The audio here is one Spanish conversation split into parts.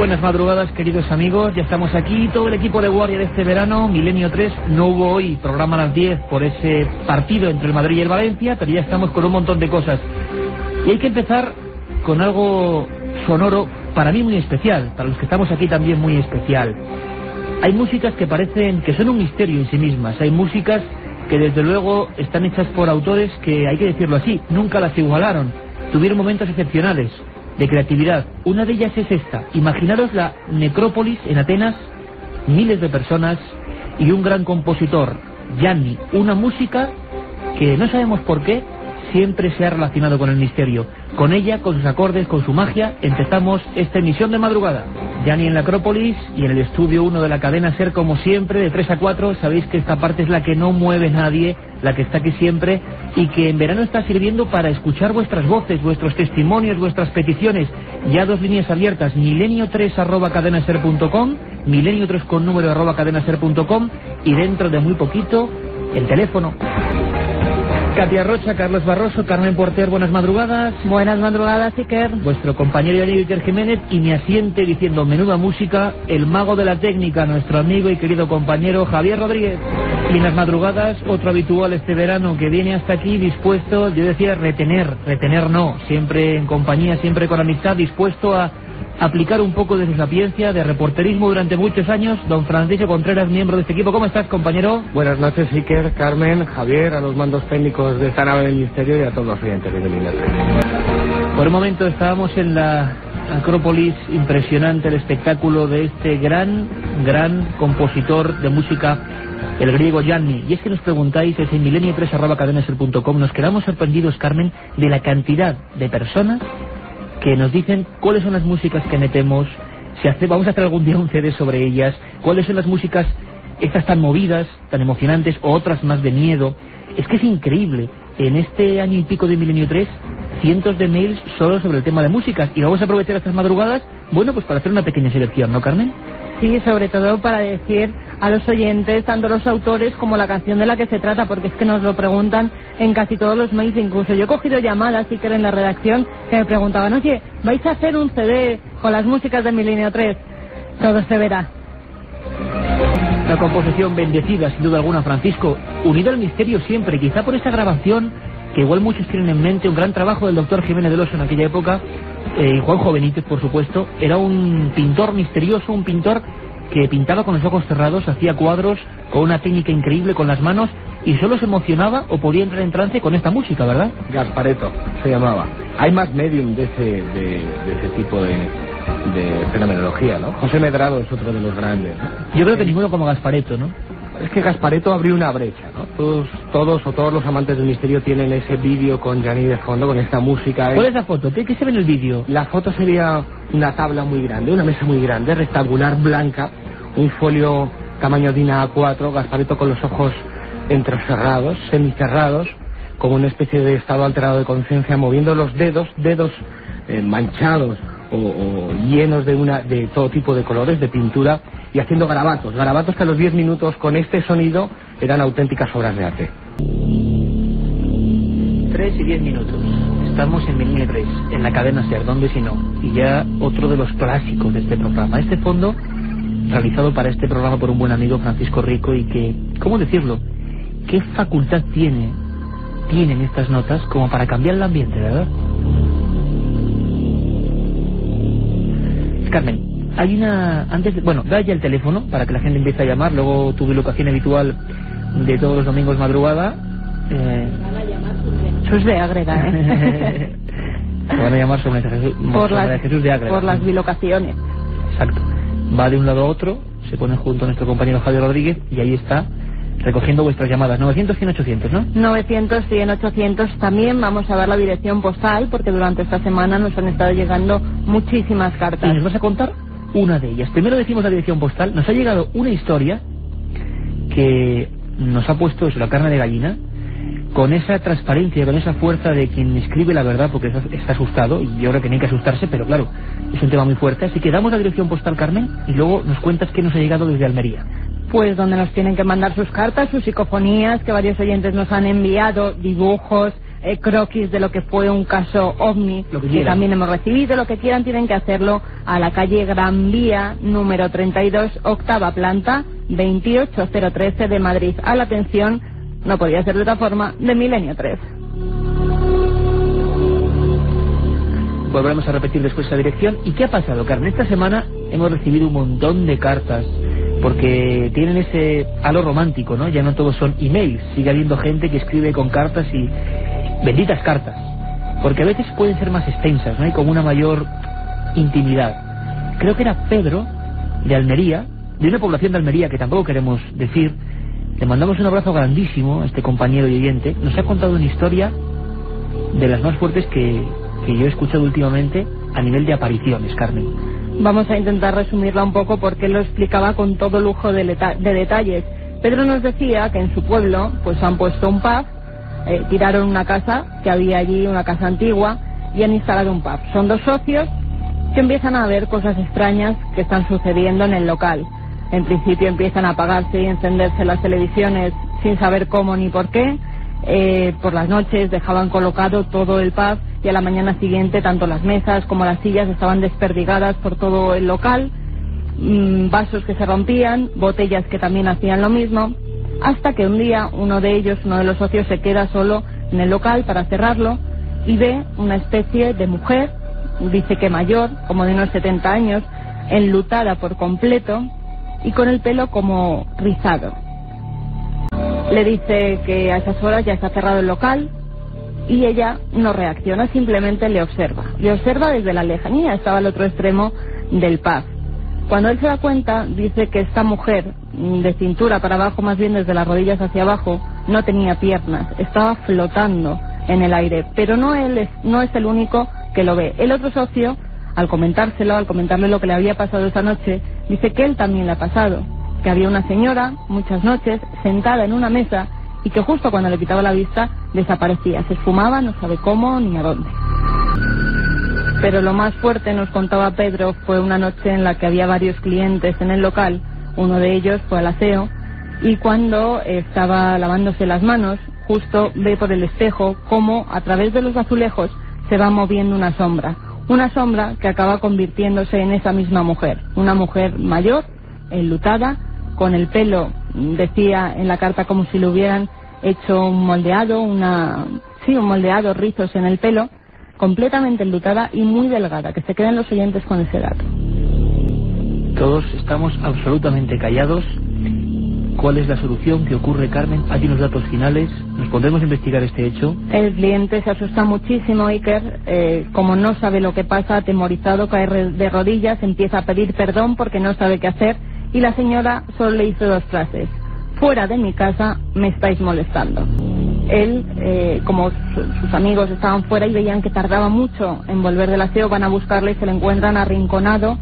Buenas madrugadas, queridos amigos. Ya estamos aquí, todo el equipo de guardia de este verano, Milenio 3. No hubo hoy programa a las 10 por ese partido entre el Madrid y el Valencia, pero ya estamos con un montón de cosas. Y hay que empezar con algo sonoro, para mí muy especial, para los que estamos aquí también muy especial. Hay músicas que parecen que son un misterio en sí mismas. Hay músicas que desde luego están hechas por autores que, hay que decirlo así, nunca las igualaron. Tuvieron momentos excepcionales de creatividad. Una de ellas es esta. Imaginaros la necrópolis en Atenas, miles de personas y un gran compositor, Gianni. Una música que no sabemos por qué siempre se ha relacionado con el misterio. Con ella, con sus acordes, con su magia, empezamos esta emisión de madrugada. Gianni en la Acrópolis y en el estudio 1 de la cadena Ser, como siempre, de 3 a 4. Sabéis que esta parte es la que no mueve nadie, la que está aquí siempre y que en verano está sirviendo para escuchar vuestras voces, vuestros testimonios, vuestras peticiones. Ya dos líneas abiertas, milenio3 arroba cadenaser.com, milenio3 con número arroba cadenaser.com y dentro de muy poquito el teléfono. Katia Rocha, Carlos Barroso, Carmen Porter, buenas madrugadas. Buenas madrugadas, Iker. Vuestro compañero Iker Jiménez y me asiente diciendo menuda música, el mago de la técnica, nuestro amigo y querido compañero Javier Rodríguez. Y en las madrugadas, otro habitual este verano que viene hasta aquí dispuesto, yo decía retener, retener no, siempre en compañía, siempre con amistad, dispuesto a aplicar un poco de su sapiencia, de reporterismo durante muchos años. Don Francisco Contreras, miembro de este equipo. ¿Cómo estás, compañero? Buenas noches, Iker, Carmen, Javier, a los mandos técnicos de esta nave del Ministerio y a todos los oyentes de Por un momento estábamos en la Acrópolis, impresionante el espectáculo de este gran, gran compositor de música, el griego Gianni. Y es que nos preguntáis, es en milenio3.cadenaser.com, nos quedamos sorprendidos, Carmen, de la cantidad de personas que nos dicen cuáles son las músicas que metemos, si hace, vamos a hacer algún día un CD sobre ellas, cuáles son las músicas, estas tan movidas, tan emocionantes, o otras más de miedo. Es que es increíble. En este año y pico de Milenio 3, cientos de mails solo sobre el tema de músicas. Y vamos a aprovechar estas madrugadas, bueno, pues para hacer una pequeña selección, ¿no, Carmen? Sí, sobre todo para decir a los oyentes, tanto los autores como la canción de la que se trata, porque es que nos lo preguntan en casi todos los mails, incluso yo he cogido llamadas, sí que en la redacción, que me preguntaban, oye, ¿vais a hacer un CD con las músicas de Milenio 3? Todo se verá. Una composición bendecida, sin duda alguna, Francisco, unida al misterio siempre, quizá por esa grabación que igual muchos tienen en mente, un gran trabajo del doctor Jiménez del Oso en aquella época, eh, y Juan Jovenítez, por supuesto, era un pintor misterioso, un pintor que pintaba con los ojos cerrados, hacía cuadros con una técnica increíble con las manos y solo se emocionaba o podía entrar en trance con esta música, ¿verdad? Gaspareto se llamaba. Hay más medium de ese, de, ese tipo de, de, fenomenología, ¿no? José Medrado es otro de los grandes. Yo creo que ninguno como Gaspareto, ¿no? Es que Gaspareto abrió una brecha. Todos, todos o todos los amantes del misterio tienen ese vídeo con Gianni de fondo, con esta música. ¿Cuál es la foto? ¿Qué, se ve en el vídeo? La foto sería una tabla muy grande, una mesa muy grande, rectangular, blanca, un folio tamaño DIN A4, Gaspareto con los ojos entrecerrados, semicerrados, como una especie de estado alterado de conciencia, moviendo los dedos, dedos eh, manchados o, llenos de, una, de todo tipo de colores, de pintura, y haciendo garabatos, garabatos que a los 10 minutos con este sonido eran auténticas obras de arte. 3 y 10 minutos. Estamos en Milenio 3, en la cadena Ser, ¿dónde si no? Y ya otro de los clásicos de este programa. Este fondo, realizado para este programa por un buen amigo Francisco Rico y que, ¿cómo decirlo? ¿Qué facultad tiene, tienen estas notas como para cambiar el ambiente, verdad? Carmen, hay una... Antes Bueno, da ya el teléfono para que la gente empiece a llamar. Luego tu locación habitual de todos los domingos madrugada. Eh... Jesús de Ágrega, ¿eh? van a llamar sobre Jesús, por las, Jesús de Ágrega. Por las bilocaciones. Exacto. Va de un lado a otro, se pone junto a nuestro compañero Javier Rodríguez y ahí está recogiendo vuestras llamadas. 900, 100, 800, ¿no? 900, 100, 800. También vamos a dar la dirección postal porque durante esta semana nos han estado llegando muchísimas cartas. ¿Y nos vas a contar? una de ellas. Primero decimos la dirección postal. Nos ha llegado una historia que nos ha puesto eso, la carne de gallina, con esa transparencia, con esa fuerza de quien escribe la verdad, porque está asustado, y yo creo que no hay que asustarse, pero claro, es un tema muy fuerte. Así que damos la dirección postal, Carmen, y luego nos cuentas qué nos ha llegado desde Almería. Pues donde nos tienen que mandar sus cartas, sus psicofonías, que varios oyentes nos han enviado, dibujos, eh, croquis de lo que fue un caso ovni Lo que también hemos recibido, lo que quieran tienen que hacerlo a la calle Gran Vía, número 32, octava planta, 28013 de Madrid. A la atención, no podía ser de otra forma, de Milenio 3. Volveremos a repetir después esa dirección. ¿Y qué ha pasado, Carmen? Esta semana hemos recibido un montón de cartas porque tienen ese halo romántico, ¿no? Ya no todos son emails, sigue habiendo gente que escribe con cartas y benditas cartas, porque a veces pueden ser más extensas, ¿no? Hay como una mayor intimidad. Creo que era Pedro de Almería, de una población de Almería que tampoco queremos decir. Le mandamos un abrazo grandísimo a este compañero y oyente. Nos ha contado una historia de las más fuertes que, que yo he escuchado últimamente a nivel de apariciones, Carmen. Vamos a intentar resumirla un poco porque lo explicaba con todo lujo de detalles. Pedro nos decía que en su pueblo pues han puesto un pub, eh, tiraron una casa que había allí, una casa antigua, y han instalado un pub. Son dos socios que empiezan a ver cosas extrañas que están sucediendo en el local. En principio empiezan a apagarse y encenderse las televisiones sin saber cómo ni por qué. Eh, por las noches dejaban colocado todo el pub y a la mañana siguiente tanto las mesas como las sillas estaban desperdigadas por todo el local, mm, vasos que se rompían, botellas que también hacían lo mismo, hasta que un día uno de ellos, uno de los socios, se queda solo en el local para cerrarlo y ve una especie de mujer, dice que mayor, como de unos 70 años, enlutada por completo y con el pelo como rizado. Le dice que a esas horas ya está cerrado el local y ella no reacciona, simplemente le observa. Le observa desde la lejanía, estaba al otro extremo del pub. Cuando él se da cuenta, dice que esta mujer, mm, de cintura para abajo, más bien desde las rodillas hacia abajo, no tenía piernas, estaba flotando en el aire. Pero no él es, no es el único que lo ve. El otro socio, al comentárselo, al comentarle lo que le había pasado esa noche, dice que él también le ha pasado, que había una señora, muchas noches, sentada en una mesa y que justo cuando le quitaba la vista desaparecía, se esfumaba, no sabe cómo ni a dónde. Pero lo más fuerte, nos contaba Pedro, fue una noche en la que había varios clientes en el local, uno de ellos fue al aseo, y cuando estaba lavándose las manos, justo ve por el espejo cómo a través de los azulejos se va moviendo una sombra, una sombra que acaba convirtiéndose en esa misma mujer, una mujer mayor, enlutada, con el pelo, decía en la carta como si le hubieran hecho un moldeado, una, sí, un moldeado, rizos en el pelo, completamente enlutada y muy delgada, que se queden los oyentes con ese dato. Todos estamos absolutamente callados. ¿Cuál es la solución? ¿Qué ocurre, Carmen? Hay unos datos finales. Nos pondremos a investigar este hecho. El cliente se asusta muchísimo, Iker, eh, como no sabe lo que pasa, atemorizado, cae de rodillas, empieza a pedir perdón porque no sabe qué hacer y la señora solo le hizo dos frases. Fuera de mi casa me estáis molestando. Él, eh, como su- sus amigos estaban fuera y veían que tardaba mucho en volver del aseo, van a buscarle y se lo encuentran arrinconado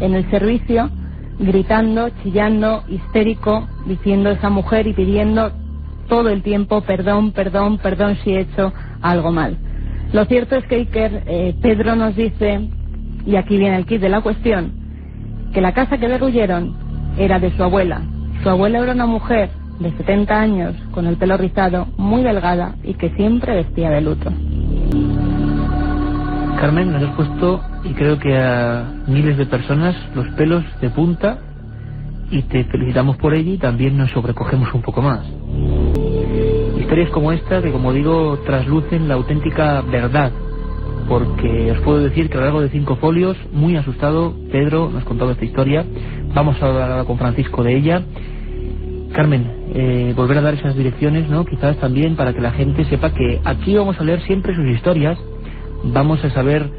en el servicio, gritando, chillando, histérico, diciendo esa mujer y pidiendo todo el tiempo perdón, perdón, perdón si he hecho algo mal. Lo cierto es que Iker, eh, Pedro nos dice, y aquí viene el kit de la cuestión, que la casa que derruyeron era de su abuela. Su abuela era una mujer de 70 años, con el pelo rizado, muy delgada y que siempre vestía de luto. Carmen, nos has puesto, y creo que a miles de personas, los pelos de punta y te felicitamos por ello y también nos sobrecogemos un poco más. Historias como esta que, como digo, traslucen la auténtica verdad, porque os puedo decir que a lo largo de cinco folios, muy asustado, Pedro nos contaba esta historia. Vamos a hablar ahora con Francisco de ella. Carmen, eh, volver a dar esas direcciones, ¿no? Quizás también para que la gente sepa que aquí vamos a leer siempre sus historias, vamos a saber,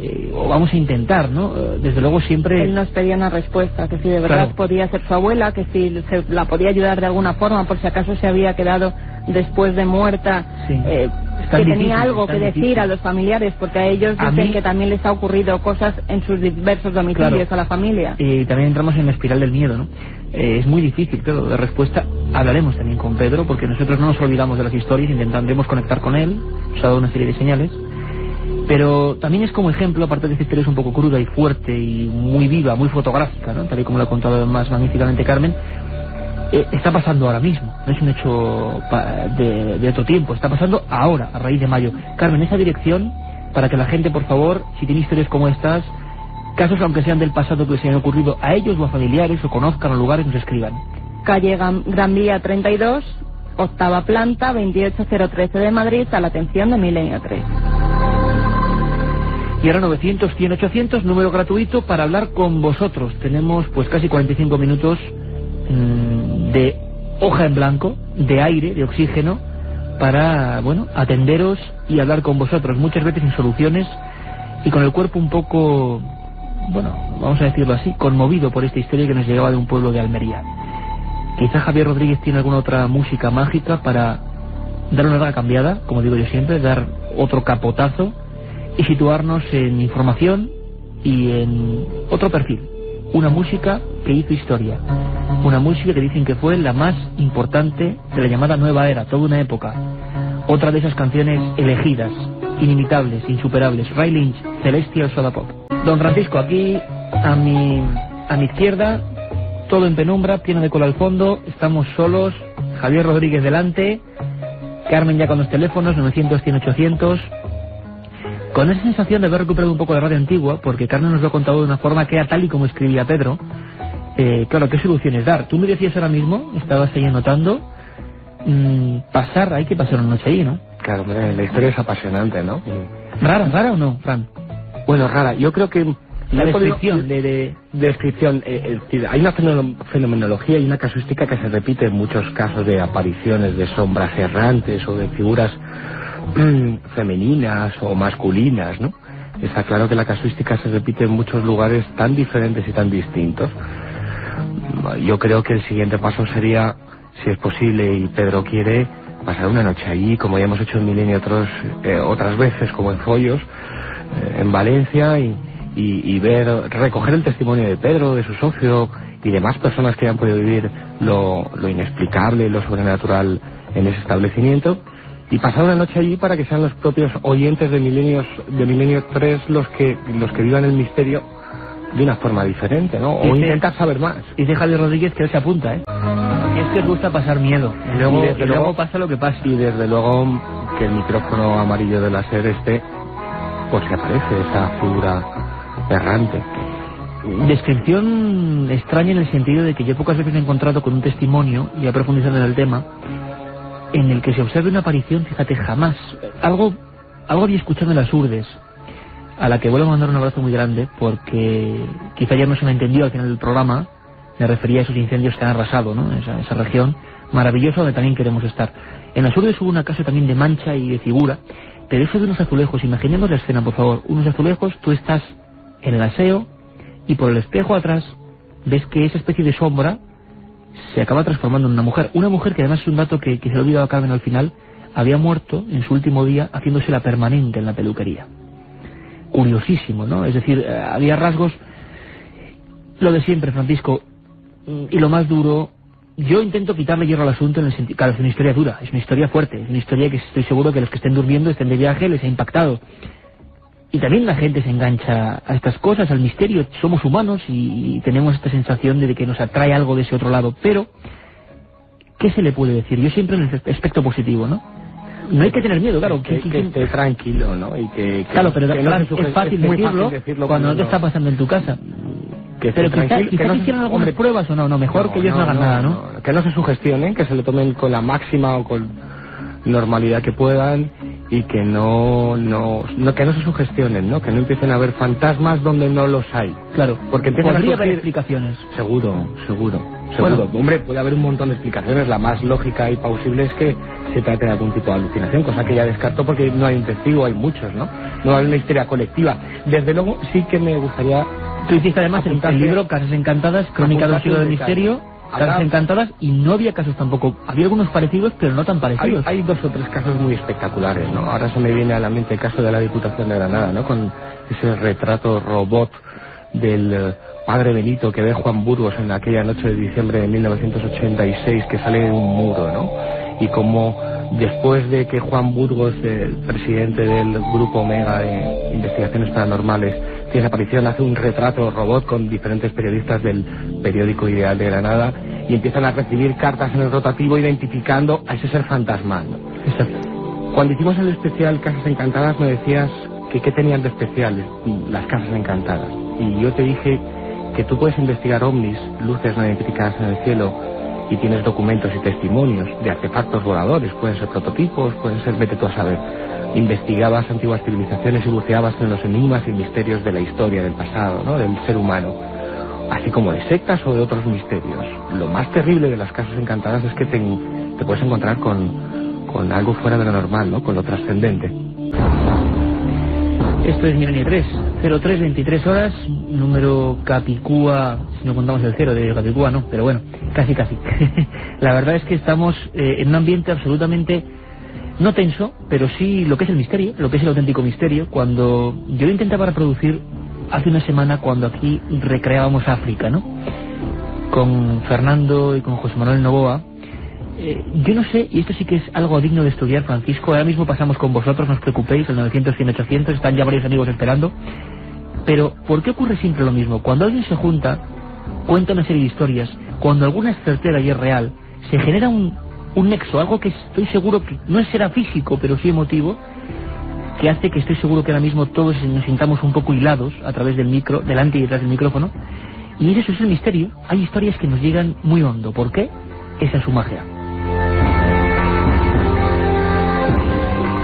eh, o vamos a intentar, ¿no? Eh, Desde luego siempre... Él nos pedía una respuesta, que si de verdad Claro. podía ser su abuela, que si se la podía ayudar de alguna forma, por si acaso se había quedado después de muerta, Sí. eh, que difícil, tenía algo que decir a los familiares, porque a ellos A dicen mí- que también les ha ocurrido cosas en sus diversos domicilios Claro. a la familia. Y también entramos en la espiral del miedo, ¿no? Eh, es muy difícil, pero de respuesta hablaremos también con Pedro, porque nosotros no nos olvidamos de las historias, intentaremos conectar con él, nos ha dado una serie de señales. Pero también es como ejemplo, aparte de que esta historia es un poco cruda y fuerte y muy viva, muy fotográfica, ¿no? Tal y como lo ha contado más magníficamente Carmen, eh, está pasando ahora mismo, no es un hecho de, de, otro tiempo, está pasando ahora, a raíz de mayo. Carmen, esa dirección, para que la gente, por favor, si tiene historias como estas, casos aunque sean del pasado que se han ocurrido a ellos o a familiares o conozcan los lugares, nos escriban. Calle Gran Vía 32, octava planta, 28013 de Madrid, a la atención de Milenio 3. Y ahora 900, 100, 800, número gratuito para hablar con vosotros. Tenemos pues casi 45 minutos mmm, de hoja en blanco, de aire, de oxígeno, para, bueno, atenderos y hablar con vosotros. Muchas veces sin soluciones y con el cuerpo un poco, bueno, vamos a decirlo así, conmovido por esta historia que nos llegaba de un pueblo de Almería. Quizá Javier Rodríguez tiene alguna otra música mágica para dar una larga cambiada, como digo yo siempre, dar otro capotazo y situarnos en información y en otro perfil. Una música que hizo historia. Una música que dicen que fue la más importante de la llamada nueva era, toda una época. Otra de esas canciones elegidas, inimitables, insuperables. Ray Lynch, Celestial Soda Pop. Don Francisco, aquí a mi, a mi izquierda, todo en penumbra, lleno de cola al fondo, estamos solos, Javier Rodríguez delante, Carmen ya con los teléfonos, 900, 100, 800, con esa sensación de haber recuperado un poco de radio antigua, porque Carmen nos lo ha contado de una forma que era tal y como escribía Pedro, eh, claro, ¿qué soluciones dar? Tú me decías ahora mismo, estabas ahí anotando, mmm, pasar, hay que pasar una noche ahí, ¿no? Claro, la historia es apasionante, ¿no? ¿Rara, rara o no, Fran? Bueno, rara, yo creo que la descripción de, de... descripción eh, eh, hay una fenomenología y una casuística que se repite en muchos casos de apariciones de sombras errantes o de figuras mm, femeninas o masculinas no está claro que la casuística se repite en muchos lugares tan diferentes y tan distintos. Yo creo que el siguiente paso sería si es posible y Pedro quiere pasar una noche allí como ya hemos hecho en Milenio otros, eh, otras veces como en Follos en Valencia y y, ver, recoger el testimonio de Pedro, de su socio y demás personas que han podido vivir lo, lo inexplicable, lo sobrenatural en ese establecimiento y pasar una noche allí para que sean los propios oyentes de Milenios de Milenio 3 los que los que vivan el misterio de una forma diferente, ¿no? O intentar saber más. Y dice Javier Rodríguez que él se apunta, ¿eh? Es que os gusta pasar miedo. Y luego, y luego, pasa lo que pasa. Y desde luego que el micrófono amarillo de la SER esté, pues que aparece esa figura errante. Descripción extraña en el sentido de que yo pocas veces he encontrado con un testimonio, y he profundizado en el tema, en el que se observe una aparición, fíjate, jamás. Algo, algo había escuchado en las urdes, a la que vuelvo a mandar un abrazo muy grande, porque quizá ya no se me entendió al final del programa, me refería a esos incendios que han arrasado, ¿no? Esa, esa región maravillosa donde también queremos estar. En las urdes hubo una casa también de mancha y de figura, pero eso de unos azulejos, imaginemos la escena, por favor, unos azulejos, tú estás en el aseo y por el espejo atrás ves que esa especie de sombra se acaba transformando en una mujer. Una mujer que además es un dato que, que se ha olvidado a Carmen al final, había muerto en su último día haciéndose la permanente en la peluquería. Curiosísimo, ¿no? Es decir, eh, había rasgos, lo de siempre, Francisco, y lo más duro, yo intento quitarle hierro al asunto en el sentido, claro, es una historia dura, es una historia fuerte, es una historia que estoy seguro que los que estén durmiendo, estén de viaje, les ha impactado. Y también la gente se engancha a estas cosas, al misterio. Somos humanos y, tenemos esta sensación de que nos atrae algo de ese otro lado. Pero, ¿qué se le puede decir? Yo siempre en el aspecto positivo, ¿no? No hay que tener miedo, claro. Que, esté tranquilo, ¿no? Y que, claro, pero es, fácil decirlo, cuando no te está pasando en tu casa. Que pero quizás, que no hicieron algunas pruebas o no, no, mejor que ellos no, hagan nada, ¿no? Que no se sugestionen, que se lo tomen con la máxima o con normalidad que puedan y que no, no, no, que no se sugestionen, ¿no? Que no empiecen a ver fantasmas donde no los hay. Claro, porque empiezan a haber explicaciones. Seguro, seguro, seguro. Hombre, puede haber un montón de explicaciones. La más lógica y plausible es que se trate de algún tipo de alucinación, cosa que ya descarto porque no hay un testigo, hay muchos, ¿no? No hay una historia colectiva. Desde luego sí que me gustaría... Tú hiciste además el, libro Casas Encantadas, Crónica del Siglo del Misterio Casas encantadas y no había casos tampoco. Había algunos parecidos, pero no tan parecidos. Hay, dos o tres casos muy espectaculares, ¿no? Ahora se me viene a la mente el caso de la Diputación de Granada, ¿no? Con ese retrato robot del eh, padre Benito que ve Juan Burgos en aquella noche de diciembre de 1986 que sale de un muro, ¿no? Y como después de que Juan Burgos, el presidente del Grupo Omega de Investigaciones Paranormales, aparición, hace un retrato robot con diferentes periodistas del periódico Ideal de Granada y empiezan a recibir cartas en el rotativo identificando a ese ser fantasmal. Exacto. Cuando hicimos el especial Casas Encantadas me decías que qué tenían de especial las Casas Encantadas. Y yo te dije que tú puedes investigar ovnis, luces no identificadas en el cielo, y tienes documentos y testimonios de artefactos voladores, pueden ser prototipos, pueden ser, vete tú a saber. Investigabas antiguas civilizaciones y buceabas en los enigmas y misterios de la historia, del pasado, ¿no? del ser humano, así como de sectas o de otros misterios. Lo más terrible de las casas encantadas es que te, te puedes encontrar con, con algo fuera de lo normal, ¿no? con lo trascendente. Esto es Milenio 3, 0323 horas, número Capicúa, si no contamos el cero de Capicúa, no, pero bueno, casi casi. la verdad es que estamos eh, en un ambiente absolutamente no tenso, pero sí lo que es el misterio, lo que es el auténtico misterio. Cuando yo lo intentaba reproducir hace una semana cuando aquí recreábamos África, ¿no? Con Fernando y con José Manuel Novoa, eh, yo no sé, y esto sí que es algo digno de estudiar, Francisco, ahora mismo pasamos con vosotros, no os preocupéis, el 900, 100, 800, están ya varios amigos esperando, pero ¿por qué ocurre siempre lo mismo? Cuando alguien se junta, cuenta una serie de historias, cuando alguna es certera y es real, se genera un, un nexo, algo que estoy seguro que no será físico, pero sí emotivo, que hace que estoy seguro que ahora mismo todos nos sintamos un poco hilados a través del micro, delante y detrás del micrófono, y eso es el misterio, hay historias que nos llegan muy hondo, ¿por qué? Esa es su magia.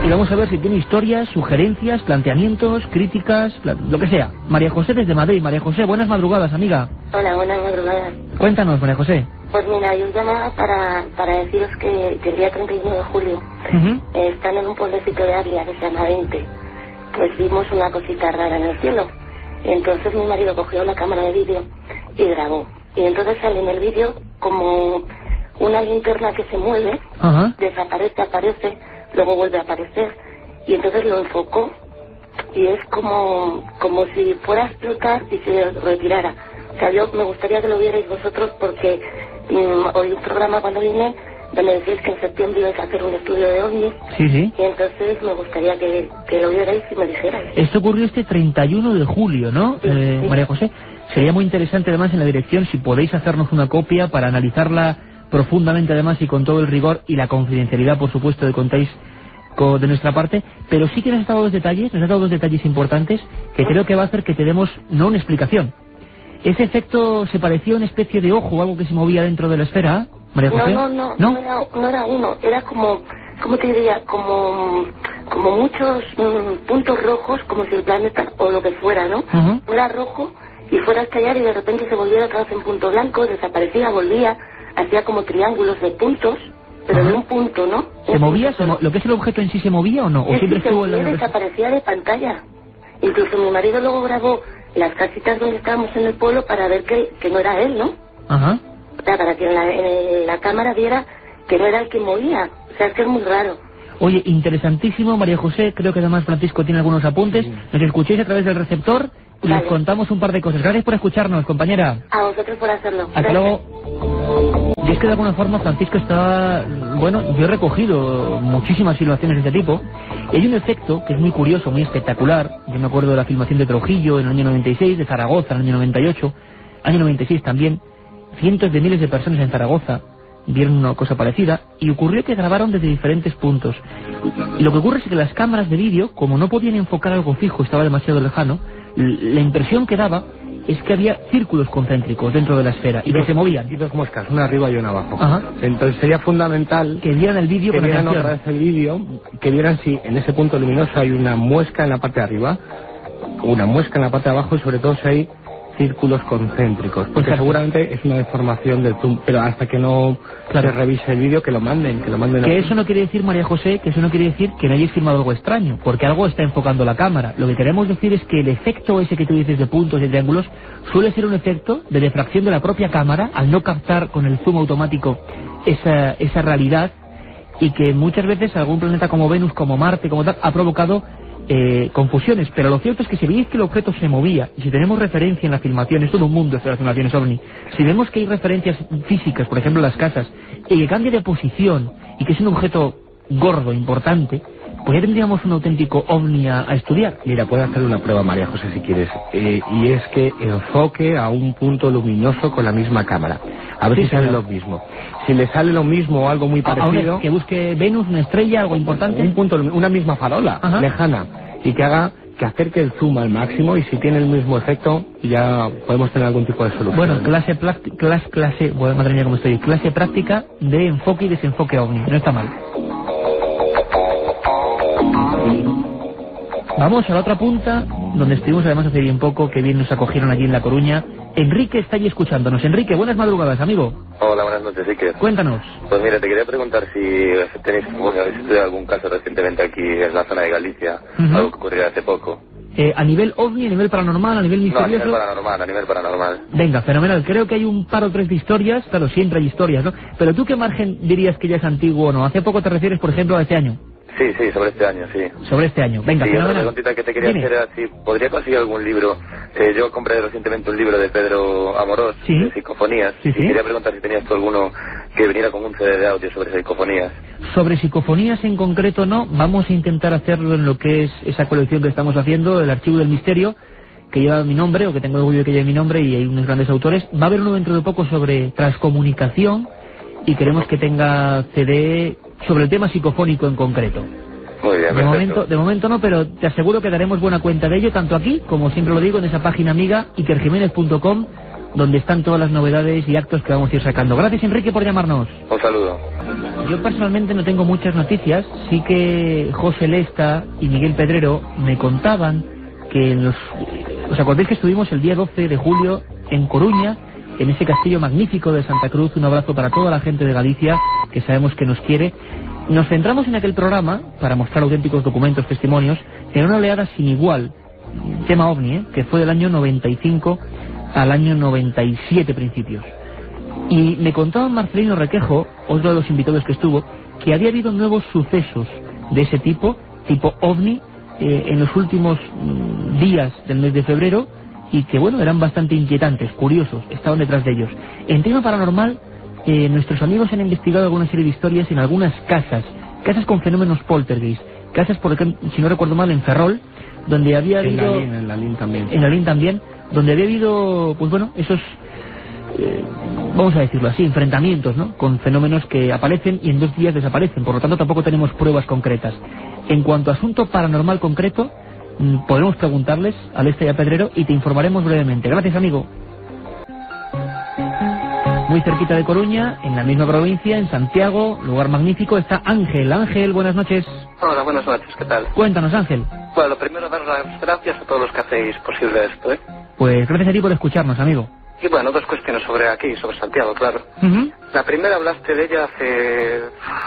Y vamos a ver si tiene historias, sugerencias, planteamientos, críticas, lo que sea. María José desde Madrid. María José, buenas madrugadas, amiga. Hola, buenas madrugadas. Cuéntanos, María José. Pues mira, yo llamaba para, para deciros que, el día 31 de julio están en un pueblecito de Ávila que se llama 20. Pues vimos una cosita rara en el cielo. Entonces mi marido cogió la cámara de vídeo y grabó. Y entonces sale en el vídeo como una linterna que se mueve, desaparece, aparece luego vuelve a aparecer y entonces lo enfocó y es como, como si fuera a explotar y se retirara. O sea, yo me gustaría que lo vierais vosotros porque mm, oí un programa cuando vine donde decís que en septiembre ibais a hacer un estudio de ovnis. Sí, sí. Y entonces me gustaría que, que lo vierais y me dijerais. Esto ocurrió este 31 de julio, ¿no, eh, María José? Sería muy interesante además en la dirección si podéis hacernos una copia para analizarla profundamente además y con todo el rigor y la confidencialidad, por supuesto, de contáis de nuestra parte, pero sí que nos has dado dos detalles, nos has dado dos detalles importantes que creo que va a hacer que te demos no una explicación. ¿Ese efecto se parecía a una especie de ojo o algo que se movía dentro de la esfera, María José? No, no, no, no, era, uno, era como, ¿cómo te diría? Como, como muchos mm, puntos rojos, como si el planeta o lo que fuera, ¿no? Era rojo y fuera a estallar y de repente se volviera otra vez en punto blanco, desaparecía, volvía, hacía como triángulos de puntos, pero de un punto, ¿no? ¿Se movía? ¿Lo que es el objeto en sí se movía o no? ¿O siempre estuvo en la desaparecía de pantalla. Incluso mi marido luego grabó las casitas donde estábamos en el pueblo para ver que, que no era él, ¿no? Ajá. O sea, para que en la, en la cámara viera que no era el que movía. O sea, es que es muy raro. Oye, interesantísimo, María José. Creo que además Francisco tiene algunos apuntes. Nos escuchéis a través del receptor les contamos un par de cosas. Gracias por escucharnos, compañera. A vosotros por hacerlo. Hasta luego. Y es que de alguna forma Francisco está, bueno, yo he recogido muchísimas filmaciones de este tipo. Y hay un efecto que es muy curioso, muy espectacular. Yo me acuerdo de la filmación de Trujillo en el año 96, de Zaragoza en el año 98, año 96 también. Cientos de miles de personas en Zaragoza vieron una cosa parecida y ocurrió que grabaron desde diferentes puntos. Y lo que ocurre es que las cámaras de vídeo, como no podían enfocar algo fijo, estaba demasiado lejano, la impresión que daba es que había círculos concéntricos dentro de la esfera y, que se movían. Y dos moscas, una arriba y una abajo. Entonces sería fundamental que vieran el vídeo que vieran otra vez el vídeo, que vieran si en ese punto luminoso hay una muesca en la parte de arriba, una muesca en la parte de abajo y sobre todo si hay círculos concéntricos, porque seguramente es una deformación del zoom, pero hasta que no se revise el vídeo, que lo manden, que lo manden. Que eso no quiere decir, María José, que eso no quiere decir que no hayáis filmado algo extraño, porque algo está enfocando la cámara. Lo que queremos decir es que el efecto ese que tú dices de puntos y triángulos suele ser un efecto de defracción de la propia cámara al no captar con el zoom automático esa, esa realidad y que muchas veces algún planeta como Venus, como Marte, como tal, ha provocado eh, confusiones, pero lo cierto es que si veis que el objeto se movía, y si tenemos referencia en la filmación, es todo un mundo de las filmaciones OVNI, si vemos que hay referencias físicas, por ejemplo las casas, y que cambia de posición, y que es un objeto gordo, importante, pues ya tendríamos un auténtico ovni a, estudiar. Mira, puedo hacer una prueba, María José, si quieres. Eh, y es que enfoque a un punto luminoso con la misma cámara. A ver Sí, si sale señor. lo mismo. Si le sale lo mismo o algo muy Ahora, parecido, que busque Venus, una estrella, algo importante. un punto, una misma farola Ajá. lejana y que haga que acerque el zoom al máximo y si tiene el mismo efecto ya podemos tener algún tipo de solución. Bueno, clase, clase, clase, bueno, madre mía, cómo estoy. Clase práctica de enfoque y desenfoque ovni. No está mal. Vamos a la otra punta, donde estuvimos además hace bien poco, que bien nos acogieron allí en La Coruña. Enrique está allí escuchándonos. Enrique, buenas madrugadas, amigo. Hola, buenas noches, Iker. Cuéntanos. Pues mira, te quería preguntar si tenéis, bueno, habéis estudiado algún caso recientemente aquí en la zona de Galicia, Ujú. algo que ocurrió hace poco. Eh, a nivel ovni, a nivel paranormal, a nivel No, a nivel misterioso. paranormal, a nivel paranormal. Venga, fenomenal. Creo que hay un par o tres de historias. Claro, siempre hay historias, ¿no? Pero tú, ¿qué margen dirías que ya es antiguo o no? ¿Hace poco te refieres, por ejemplo, a este año? Sí, sí, sobre este año, sí. Sobre este año. Venga, Sí, otra preguntita que te quería Dime. hacer era si podría conseguir algún libro. Eh, yo compré recientemente un libro de Pedro Amorós, Sí. de psicofonías, Sí, y quería preguntar si tenías tú alguno que viniera con un CD de audio sobre psicofonías. Sobre psicofonías en concreto no, vamos a intentar hacerlo en lo que es esa colección que estamos haciendo, el Archivo del Misterio, que lleva mi nombre, o que tengo orgullo de que lleve mi nombre, y hay unos grandes autores. Va a haber uno dentro de poco sobre transcomunicación, y queremos que tenga CD sobre el tema psicofónico en concreto. Muy bien, De momento, de momento no, pero te aseguro que daremos buena cuenta de ello, tanto aquí, como siempre lo digo, en esa página amiga, ikerjiménez.com, donde están todas las novedades y actos que vamos a ir sacando. Gracias, Enrique, por llamarnos. Un saludo. Yo personalmente no tengo muchas noticias, sí que José Lesta y Miguel Pedrero me contaban que los... ¿Os acordáis que estuvimos el día 12 de julio en Coruña, en ese castillo magnífico de Santa Cruz? Un abrazo para toda la gente de Galicia, que sabemos que nos quiere. Nos centramos en aquel programa para mostrar auténticos documentos, testimonios, en una oleada sin igual, tema ovni, ¿eh? que fue del año 95 al año 97 principios. Y me contaba Marcelino Requejo, otro de los invitados que estuvo, que había habido nuevos sucesos de ese tipo, tipo ovni, eh, en los últimos mm, días del mes de febrero y que, bueno, eran bastante inquietantes, curiosos, estaban detrás de ellos. En tema paranormal, eh, nuestros amigos han investigado alguna serie de historias en algunas casas, casas con fenómenos poltergeist, casas, por ejemplo, si no recuerdo mal, en Ferrol, donde había en la habido... LIN, en la LIN también. En la LIN también, donde había habido, pues bueno, esos, eh, vamos a decirlo así, enfrentamientos, ¿no? Con fenómenos que aparecen y en dos días desaparecen. Por lo tanto, tampoco tenemos pruebas concretas. En cuanto a asunto paranormal concreto, mm, podremos preguntarles al este y a Pedrero y te informaremos brevemente. Gracias, amigo. Muy cerquita de Coruña, en la misma provincia, en Santiago, lugar magnífico, está Ángel. Ángel, buenas noches. Hola, buenas noches, ¿qué tal? Cuéntanos, Ángel. Bueno, primero, dar las gracias a todos los que hacéis posible esto, ¿eh? Pues gracias a ti por escucharnos, amigo. Y bueno, dos cuestiones sobre aquí, sobre Santiago, claro. Ujú. La primera hablaste de ella hace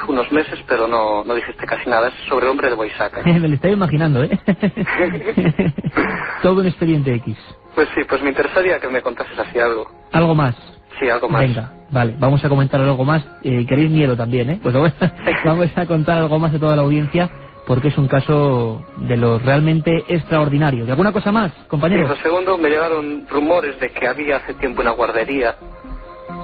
unos meses, pero no, no dijiste casi nada. Es sobre el hombre de Boisaca. Me lo estoy imaginando, ¿eh? Todo un expediente X. Pues sí, pues me interesaría que me contases así algo. Algo más. Sí, algo más. Venga, vale, vamos a comentar algo más. Eh, Queréis miedo también, ¿eh? Pues vamos a, contar algo más a toda la audiencia porque es un caso de lo realmente extraordinario. ¿Y alguna cosa más, Y compañero? lo segundo, me llegaron rumores de que había hace tiempo una guardería,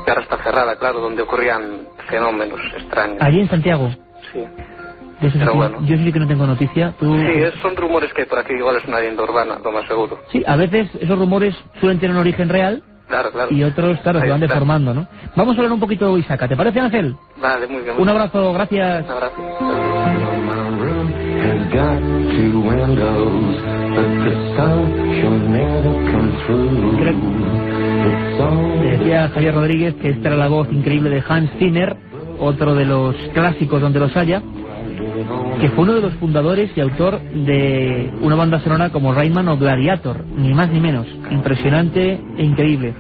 que ahora está cerrada, claro, donde ocurrían fenómenos extraños. Allí en Santiago. Sí. De eso sí Pero bueno. Yo sí que no tengo noticia. Tú... Sí, son rumores que por aquí, igual es una leyenda urbana, lo más seguro. Sí, a veces esos rumores suelen tener un origen real Claro, claro. y otros, claro, se van deformando, ¿no? Vamos a hablar un poquito de Isaac. ¿Te parece, Ángel? Vale, muy bien. Un abrazo, gracias. Un abrazo. Windows, decía Javier Rodríguez que esta era la voz increíble de Hans Zimmer, otro de los clásicos donde los haya, que fue uno de los fundadores y autor de una banda sonora como Rayman o Gladiator, ni más ni menos. Impresionante e increíble.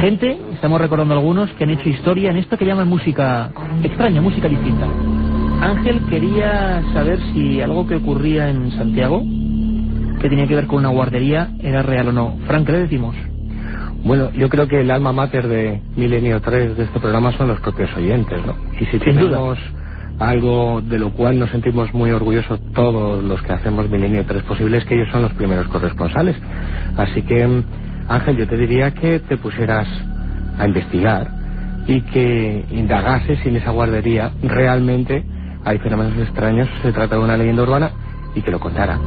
Gente, estamos recordando algunos, que han hecho historia en esto que llaman música extraña, música distinta. Ángel quería saber si algo que ocurría en Santiago, que tenía que ver con una guardería, era real o no. Frank, ¿qué le decimos? Bueno, yo creo que el alma mater de Milenio 3 de este programa son los propios oyentes, ¿no? Y si tenemos algo de lo cual nos sentimos muy orgullosos todos los que hacemos Milenio 3 posible es que ellos son los primeros corresponsales. Así que, Ángel, yo te diría que te pusieras a investigar y que indagases si en esa guardería realmente hay fenómenos extraños, se trata de una leyenda urbana y que lo contara.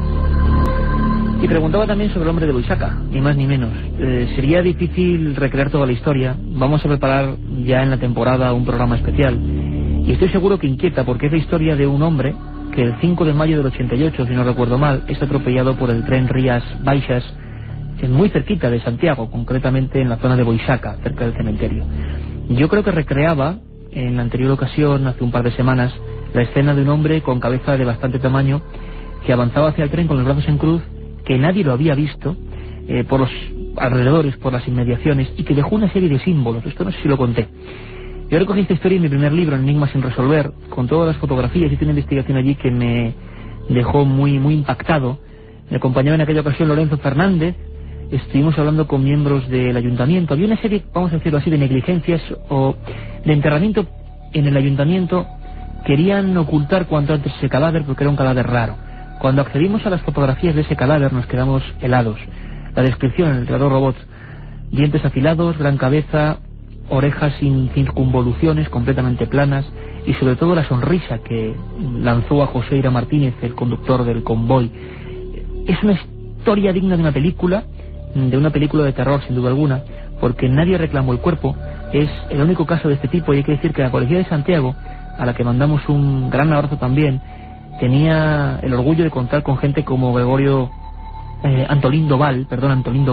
Y preguntaba también sobre el hombre de Boisaca, ni más ni menos. Eh, sería difícil recrear toda la historia. Vamos a preparar ya en la temporada un programa especial. Y estoy seguro que inquieta porque es la historia de un hombre que el 5 de mayo del 88, si no recuerdo mal, es atropellado por el tren Rías Baixas, muy cerquita de Santiago, concretamente en la zona de Boisaca, cerca del cementerio. Yo creo que recreaba, en la anterior ocasión, hace un par de semanas, la escena de un hombre con cabeza de bastante tamaño que avanzaba hacia el tren con los brazos en cruz que nadie lo había visto eh, por los alrededores, por las inmediaciones, y que dejó una serie de símbolos. Esto no sé si lo conté. Yo recogí esta historia en mi primer libro, Enigmas sin resolver, con todas las fotografías, y una investigación allí que me dejó muy, muy impactado. Me acompañaba en aquella ocasión Lorenzo Fernández, estuvimos hablando con miembros del ayuntamiento. Había una serie, vamos a decirlo así, de negligencias o de enterramiento en el ayuntamiento. Querían ocultar cuanto antes ese cadáver porque era un cadáver raro. Cuando accedimos a las fotografías de ese cadáver nos quedamos helados. La descripción en el creador robot, dientes afilados, gran cabeza, orejas sin circunvoluciones, completamente planas, y sobre todo la sonrisa que lanzó a José Ira Martínez, el conductor del convoy. Es una historia digna de una película, de una película de terror sin duda alguna, porque nadie reclamó el cuerpo. Es el único caso de este tipo y hay que decir que la Policía de Santiago, a la que mandamos un gran abrazo también, tenía el orgullo de contar con gente como Gregorio eh, Antolín Doval, perdón, Antolín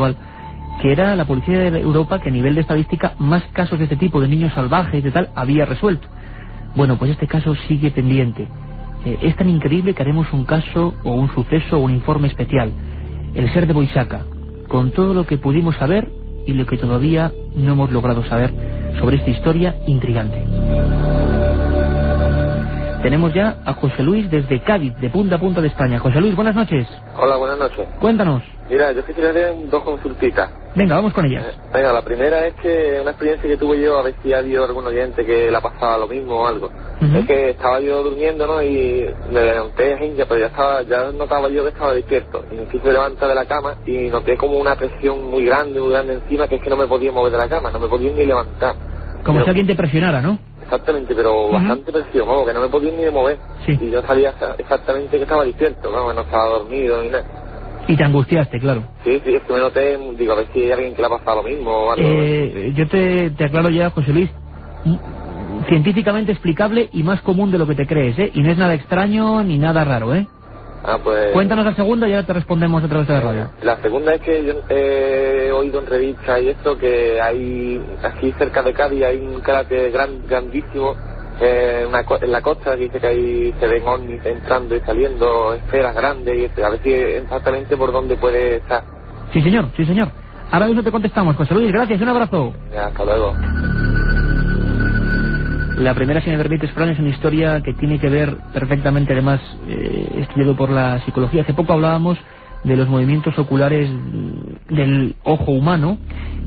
que era la policía de Europa que a nivel de estadística más casos de este tipo, de niños salvajes y tal, había resuelto. Bueno, pues este caso sigue pendiente. Eh, es tan increíble que haremos un caso o un suceso o un informe especial. El ser de Boisaca, con todo lo que pudimos saber y lo que todavía no hemos logrado saber sobre esta historia intrigante. Tenemos ya a José Luis desde Cádiz, de punta a punta de España. José Luis, buenas noches. Hola, buenas noches. Cuéntanos. Mira, yo quisiera hacer dos consultitas. Venga, vamos con ellas. Eh, Venga, la primera es que una experiencia que tuve yo, a ver si ha habido algún oyente que le ha pasado lo mismo o algo. Ujú. Es que estaba yo durmiendo, ¿no? Y me levanté, jinja, pero ya estaba, ya notaba yo que estaba despierto. Y me quise levantar de la cama y noté como una presión muy grande, muy grande encima, que es que no me podía mover de la cama, no me podía ni levantar. Como Pero- si alguien te presionara, ¿no? Exactamente, pero bastante presión, vamos, que no me podía ni mover. Sí. Y yo sabía exactamente que estaba despierto, vamos, no estaba dormido ni nada. Y te angustiaste, claro. Sí, sí, es que me noté, digo, a ver si hay alguien que le ha pasado lo mismo o algo. Eh, yo te, te aclaro ya, José Luis, científicamente explicable y más común de lo que te crees, ¿eh? Y no es nada extraño ni nada raro, ¿eh? Ah, pues... Cuéntanos la segunda y ahora te respondemos a través de la radio. La segunda es que yo he oído en revistas y esto que hay aquí cerca de Cádiz hay un cráter gran, grandísimo eh, una en la costa que dice que ahí se ven ovnis entrando y saliendo esferas grandes y este, a ver si exactamente por dónde puede estar. Sí, señor, sí, señor. Ahora mismo te contestamos, José Luis, gracias, un abrazo. Ya, hasta luego. La primera, si me Fran, es una historia que tiene que ver perfectamente, además, eh, estudiado por la psicología. Hace poco hablábamos de los movimientos oculares del ojo humano,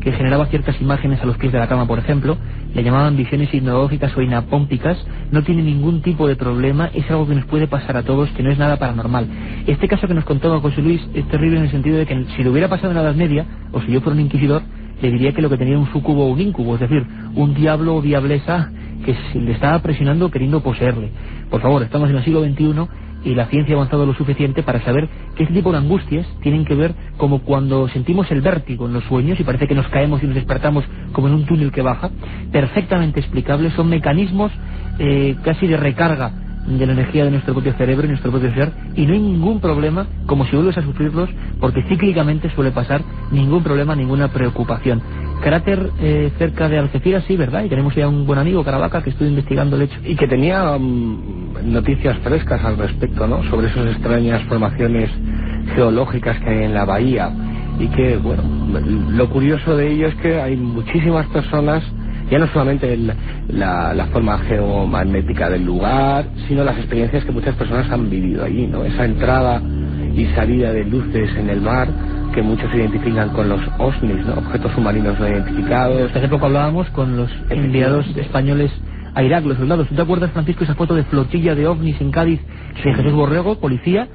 que generaba ciertas imágenes a los pies de la cama, por ejemplo. Le llamaban visiones hipnológicas o inapómpicas. No tiene ningún tipo de problema, es algo que nos puede pasar a todos, que no es nada paranormal. Este caso que nos contaba José Luis es terrible en el sentido de que si lo hubiera pasado en la Edad Media, o si yo fuera un inquisidor, le diría que lo que tenía un sucubo o un incubo, es decir, un diablo o diablesa que se le estaba presionando queriendo poseerle. Por favor, estamos en el siglo XXI y la ciencia ha avanzado lo suficiente para saber que este tipo de angustias tienen que ver como cuando sentimos el vértigo en los sueños y parece que nos caemos y nos despertamos como en un túnel que baja, perfectamente explicables, son mecanismos eh, casi de recarga de la energía de nuestro propio cerebro y nuestro propio ser y no hay ningún problema como si vuelves a sufrirlos porque cíclicamente suele pasar ningún problema, ninguna preocupación. Cráter eh, cerca de Algeciras, sí, ¿verdad? Y tenemos ya un buen amigo, Caravaca, que estuvo investigando el hecho. y que tenía mm, noticias frescas al respecto, ¿no? Sobre esas extrañas formaciones geológicas que hay en la bahía y que, bueno, lo curioso de ello es que hay muchísimas personas, ya no solamente el- la, la forma geomagnética del lugar, sino las experiencias que muchas personas han vivido allí, ¿no? Esa entrada y salida de luces en el mar que muchos identifican con los OSNIs, ¿no? Objetos submarinos no identificados. Hace poco hablábamos con los enviados españoles a Irak, los soldados. ¿Tú te acuerdas, Francisco, esa foto de flotilla de ovnis en Cádiz de Jesús Borrego, policía?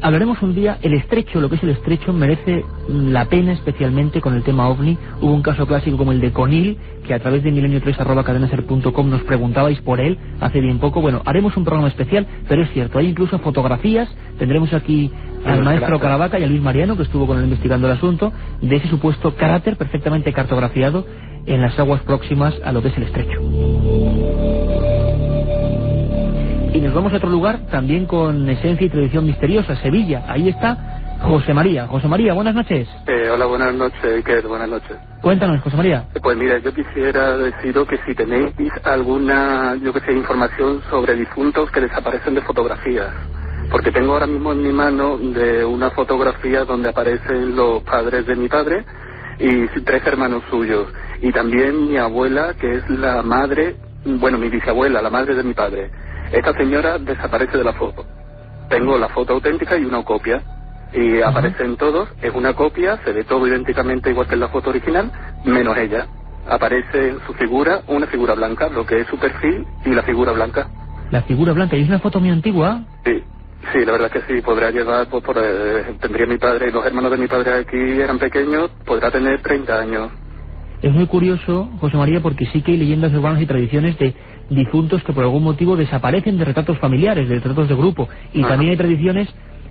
Hablaremos un día, el estrecho, lo que es el estrecho, merece la pena especialmente con el tema ovni. Hubo un caso clásico como el de Conil, que a través de milenio3.cadenaser.com nos preguntabais por él hace bien poco. Bueno, haremos un programa especial, pero es cierto, hay incluso fotografías. Tendremos aquí al maestro Caravaca y a Luis Mariano, que estuvo con él investigando el asunto, de ese supuesto cráter perfectamente cartografiado en las aguas próximas a lo que es el estrecho. Y nos vamos a otro lugar también con esencia y tradición misteriosa, Sevilla. Ahí está José María. José María, buenas noches. Eh, hola, buenas noches, Iker, buenas noches. Cuéntanos, José María. Eh, Pues mira, yo quisiera deciros que si tenéis alguna, yo que sé, información sobre difuntos que desaparecen de fotografías. Porque tengo ahora mismo en mi mano de una fotografía donde aparecen los padres de mi padre y tres hermanos suyos. Y también mi abuela, que es la madre, bueno, mi bisabuela, la madre de mi padre. Esta señora desaparece de la foto. Tengo la foto auténtica y una copia. Y aparecen todos, es una copia, se ve todo idénticamente igual que en la foto original, menos ella. Aparece en su figura una figura blanca, lo que es su perfil y la figura blanca. La figura blanca, y es una foto muy antigua. Sí, sí, la verdad que sí, podrá llevar, pues, por, eh, tendría mi padre, los hermanos de mi padre aquí eran pequeños, podrá tener 30 años. Es muy curioso, José María, porque sí que hay leyendas urbanas y tradiciones de difuntos que por algún motivo desaparecen de retratos familiares, de retratos de grupo. Y Ajá. también hay tradiciones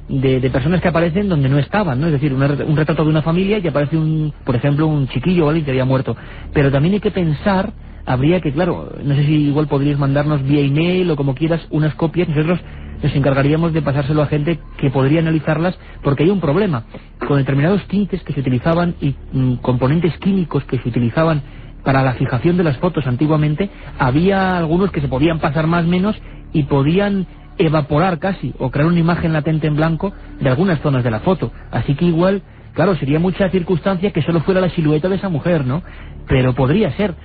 de, de personas que aparecen donde no estaban, ¿no? Es decir, una un retrato de una familia y aparece, un, por ejemplo, un chiquillo o alguien que había muerto. Pero también hay que pensar, habría que, claro, no sé si igual podríais mandarnos vía email o como quieras unas copias. Nosotros nos encargaríamos de pasárselo a gente que podría analizarlas porque hay un problema. Con determinados tintes que se utilizaban y mm, componentes químicos que se utilizaban para la fijación de las fotos antiguamente, había algunos que se podían pasar más menos y podían evaporar casi o crear una imagen latente en blanco de algunas zonas de la foto. Así que igual, claro, sería mucha circunstancia que solo fuera la silueta de esa mujer, ¿no? Pero podría ser.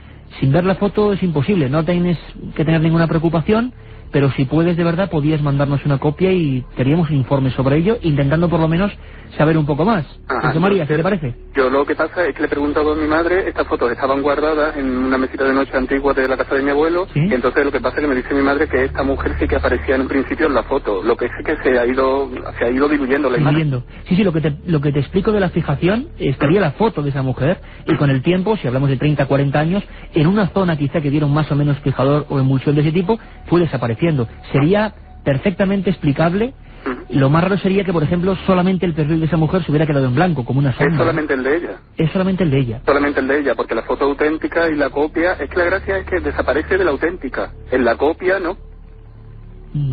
Sin ver la foto es imposible, no tienes que tener ninguna preocupación, pero si puedes de verdad podías mandarnos una copia y teníamos un informe sobre ello, intentando por lo menos saber un poco más. Ajá, José María, ¿qué entonces, te parece? Yo lo que pasa es que le he preguntado a mi madre, estas fotos estaban guardadas en una mesita de noche antigua de la casa de mi abuelo, ¿Sí? y entonces lo que pasa es que me dice mi madre que esta mujer sí que aparecía en un principio en la foto, lo que sí que se ha ido, se ha ido diluyendo la imagen. Viviendo. Sí, sí, lo que, te, lo que te explico de la fijación, estaría la foto de esa mujer y con el tiempo, si hablamos de 30, 40 años, en una zona quizá que dieron más o menos fijador o emulsión de ese tipo, fue desapareciendo. Sería perfectamente explicable. Lo más raro sería que, por ejemplo, solamente el perfil de esa mujer se hubiera quedado en blanco, como una sombra. Es solamente el de ella. Es solamente el de ella. Solamente el de ella, porque la foto auténtica y la copia, es que la gracia es que desaparece de la auténtica. En la copia, no.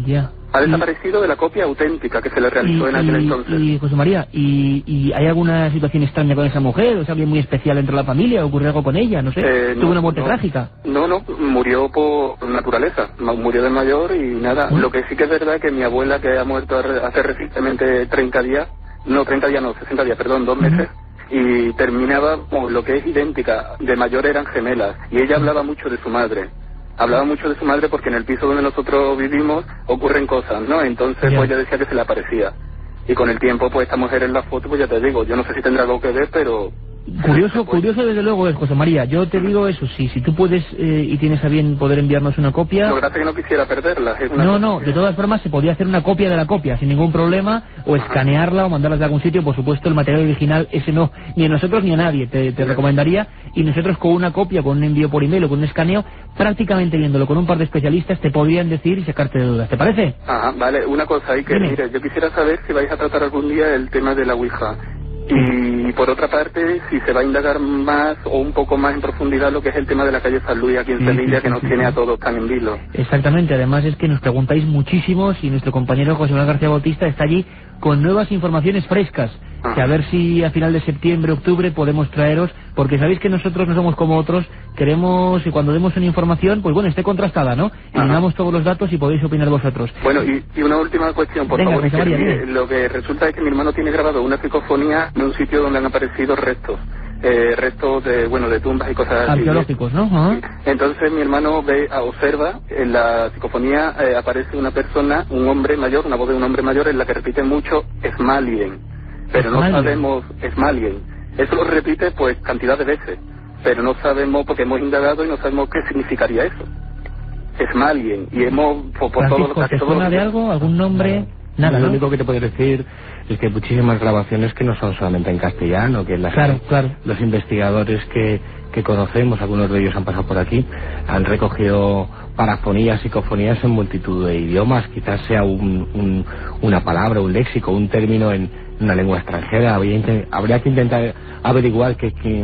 Ya. Ha desaparecido de la copia auténtica que se le realizó en aquel entonces. y, José María, ¿y, y hay alguna situación extraña con esa mujer? ¿O es alguien muy especial dentro de la familia? ¿Ocurrió algo con ella? No sé. Eh, ¿Tuvo no, una muerte no. trágica? No, no, murió por naturaleza, murió de mayor y nada. Lo que sí que es verdad es que mi abuela, que ha muerto hace recientemente 30 días, no, 30 días no, 60 días, perdón, dos meses, y terminaba con lo que es idéntica, de mayor eran gemelas, y ella hablaba mucho de su madre. Hablaba mucho de su madre porque en el piso donde nosotros vivimos ocurren cosas, ¿no? Entonces pues ella decía que se le aparecía. Y con el tiempo, pues esta mujer en la foto, pues ya te digo, yo no sé si tendrá algo que ver, pero Curioso, curioso desde luego es, José María. Yo te digo eso, sí, si tú puedes eh, y tienes a bien poder enviarnos una copia... lo que pasa es que no quisiera perderla. Es una No, no, que- de todas formas se podía hacer una copia de la copia sin ningún problema o escanearla o mandarla de algún sitio. Por supuesto, el material original, ese no, ni a nosotros ni a nadie te, te recomendaría. Y nosotros con una copia, con un envío por email o con un escaneo, prácticamente viéndolo con un par de especialistas, te podrían decir y sacarte de dudas. ¿Te parece? Ajá, vale, una cosa ahí que, mire, yo quisiera saber si vais a tratar algún día el tema de la Ouija. Y por otra parte, si se va a indagar más o un poco más en profundidad lo que es el tema de la calle San Luis aquí en Sevilla, que nos tiene a todos tan en vilo. Exactamente, además es que nos preguntáis muchísimo si nuestro compañero José Manuel García Bautista está allí con nuevas informaciones frescas. Que a ver si a final de septiembre, octubre podemos traeros, porque sabéis que nosotros no somos como otros, queremos que cuando demos una información, pues bueno, esté contrastada, ¿no? Y damos todos los datos y podéis opinar vosotros. Bueno, y, y una última cuestión, por Venga, favor. Que María, lo que resulta es que mi hermano tiene grabado una psicofonía en un sitio donde han aparecido restos. Eh, restos de, bueno, de tumbas y cosas así. Arqueológicos, ¿no? Ajá. Entonces mi hermano ve, observa, en la psicofonía eh, aparece una persona, un hombre mayor, una voz de un hombre mayor en la que repite mucho Smalien, pero no sabemos Smalien. Eso lo repite pues cantidad de veces, pero no sabemos porque hemos indagado y no sabemos qué significaría eso. Smalien y hemos por, por todo lo Francisco, ¿te casi todo lo suena que- de algo? ¿Algún nombre? Nada, Lo ¿no? único que te puedo decir es que hay muchísimas grabaciones que no son solamente en castellano, que las Claro, claro. los investigadores que, que conocemos, algunos de ellos han pasado por aquí, han recogido parafonías, psicofonías en multitud de idiomas. Quizás sea un, un- una palabra, un léxico, un término en una lengua extranjera. Habría, habría que intentar averiguar qué, qué,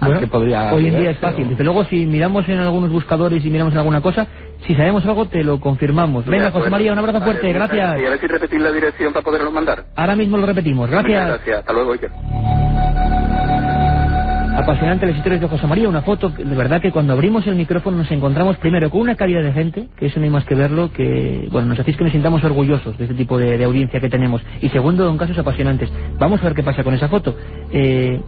a Bueno, podría... hoy en día es fácil. Desde luego, si miramos en algunos buscadores y miramos en alguna cosa, si sabemos algo, te lo confirmamos. Venga, José. María, un abrazo Vale, fuerte. Gracias. Y a ver si repetir la dirección para poderlo mandar. Ahora mismo lo repetimos. Muchas Gracias. gracias. Hasta luego, Iker. Apasionante las historias de José María, una foto, de verdad que cuando abrimos el micrófono nos encontramos primero con una calidad de gente, que eso no hay más que verlo, que bueno, nos hacéis que nos sintamos orgullosos de este tipo de, audiencia que tenemos. Y segundo, en casos apasionantes. Vamos a ver qué pasa con esa foto. Eh,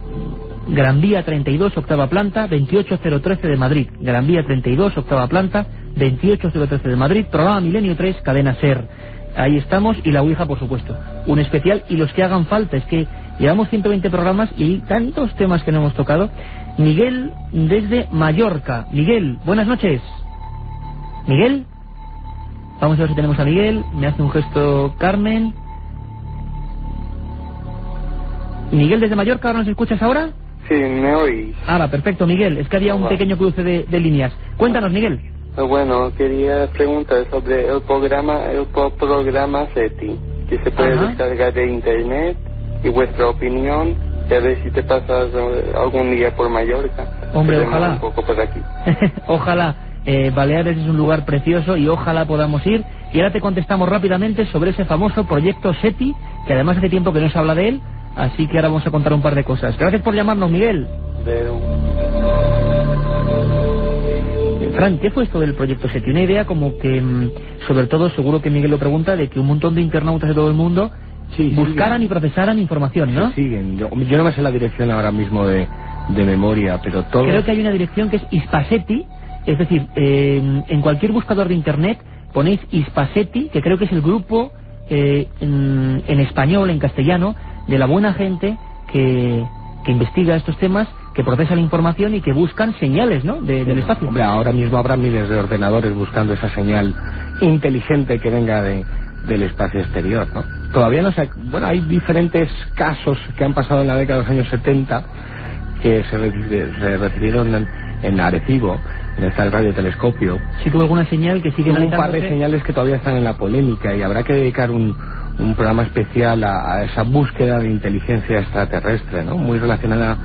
Gran Vía 32, octava planta, 28013 de Madrid. Gran Vía 32, octava planta, 28013 de Madrid. Programa Milenio 3, cadena SER. Ahí estamos y la Ouija, por supuesto. Un especial y los que hagan falta. Es que llevamos 120 programas y hay tantos temas que no hemos tocado. Miguel desde Mallorca. Miguel, buenas noches. Miguel. Vamos a ver si tenemos a Miguel. Me hace un gesto Carmen. Miguel desde Mallorca, ¿ahora nos escuchas ahora? Sí, me oís. Ahora, perfecto, Miguel. Es que había un Hola. pequeño cruce de, de líneas. Cuéntanos, Miguel. Eh, Bueno, quería preguntar sobre el programa, el programa SETI, que se puede Ajá. descargar de internet y vuestra opinión, y a ver si te pasas eh, algún día por Mallorca. Hombre, ojalá. Un poco por aquí. ojalá. Eh, Baleares es un lugar precioso y ojalá podamos ir. Y ahora te contestamos rápidamente sobre ese famoso proyecto SETI, que además hace tiempo que no se habla de él, así que ahora vamos a contar un par de cosas. Gracias por llamarnos, Miguel. De- Eh, Fran, ¿qué fue esto del proyecto SETI? Una idea como que, mm, sobre todo, seguro que Miguel lo pregunta, de que un montón de internautas de todo el mundo Sí, buscaran y procesaran información, ¿no? Siguen. Yo, yo no me sé la dirección ahora mismo de, de memoria, pero todo... Creo que hay una dirección que es Ispaseti, es decir, eh, en cualquier buscador de internet ponéis Ispaseti, que creo que es el grupo eh, en, en español, en castellano, de la buena gente que, que investiga estos temas, que procesa la información y que buscan señales, ¿no? De- del espacio. Hombre, ahora mismo habrá miles de ordenadores buscando esa señal inteligente que venga de, del espacio exterior, ¿no? Todavía no sé, bueno, hay diferentes casos que han pasado en la década de los años 70 que se, se recibieron en, en Arecibo, en el radiotelescopio. Sí tuvo alguna señal que sigue un par de señales que todavía están en la polémica y habrá que dedicar un, un programa especial a, a esa búsqueda de inteligencia extraterrestre, ¿no? Muy relacionada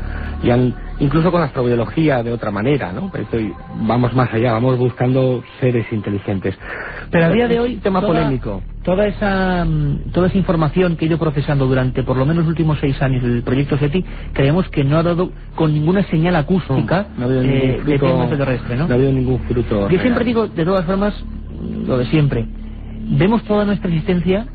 en- incluso con astrobiología de otra manera, ¿no? Pero estoy- vamos más allá, vamos buscando seres inteligentes. Pero a día de hoy, tema toda- polémico. Toda esa, mm, toda esa información que he ido procesando durante por lo menos los últimos seis años del proyecto SETI, creemos que no ha dado con ninguna señal acústica No ha habido eh, ningún de tema extraterrestre, ¿no? no ha habido ningún fruto. Yo real. siempre digo, de todas formas, lo de siempre. Vemos toda nuestra existencia,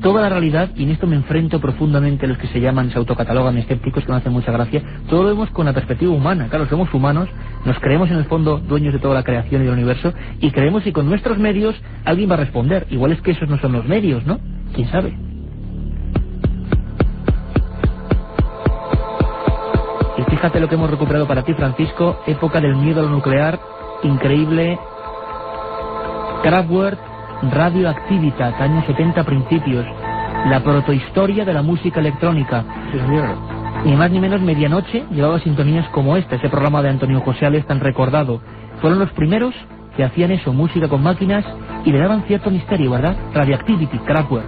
toda la realidad, y en esto me enfrento profundamente a los que se llaman, se autocatalogan escépticos, que me hacen mucha gracia. Todo lo vemos con la perspectiva humana. Claro, somos humanos, nos creemos en el fondo dueños de toda la creación y del universo, y creemos que con nuestros medios alguien va a responder. Igual es que esos no son los medios, ¿no? ¿Quién sabe? Y fíjate lo que hemos recuperado para ti, Francisco, época del miedo a lo nuclear, increíble. Kraftwerk, Radioactivitas, años 70 principios, la protohistoria de la música electrónica. Sí, señor. Ni más ni menos medianoche llevaba sintonías como esta, ese programa de Antonio José Ales tan recordado. Fueron los primeros que hacían eso, música con máquinas, y le daban cierto misterio, ¿verdad? Radioactivity, Kraftwerk.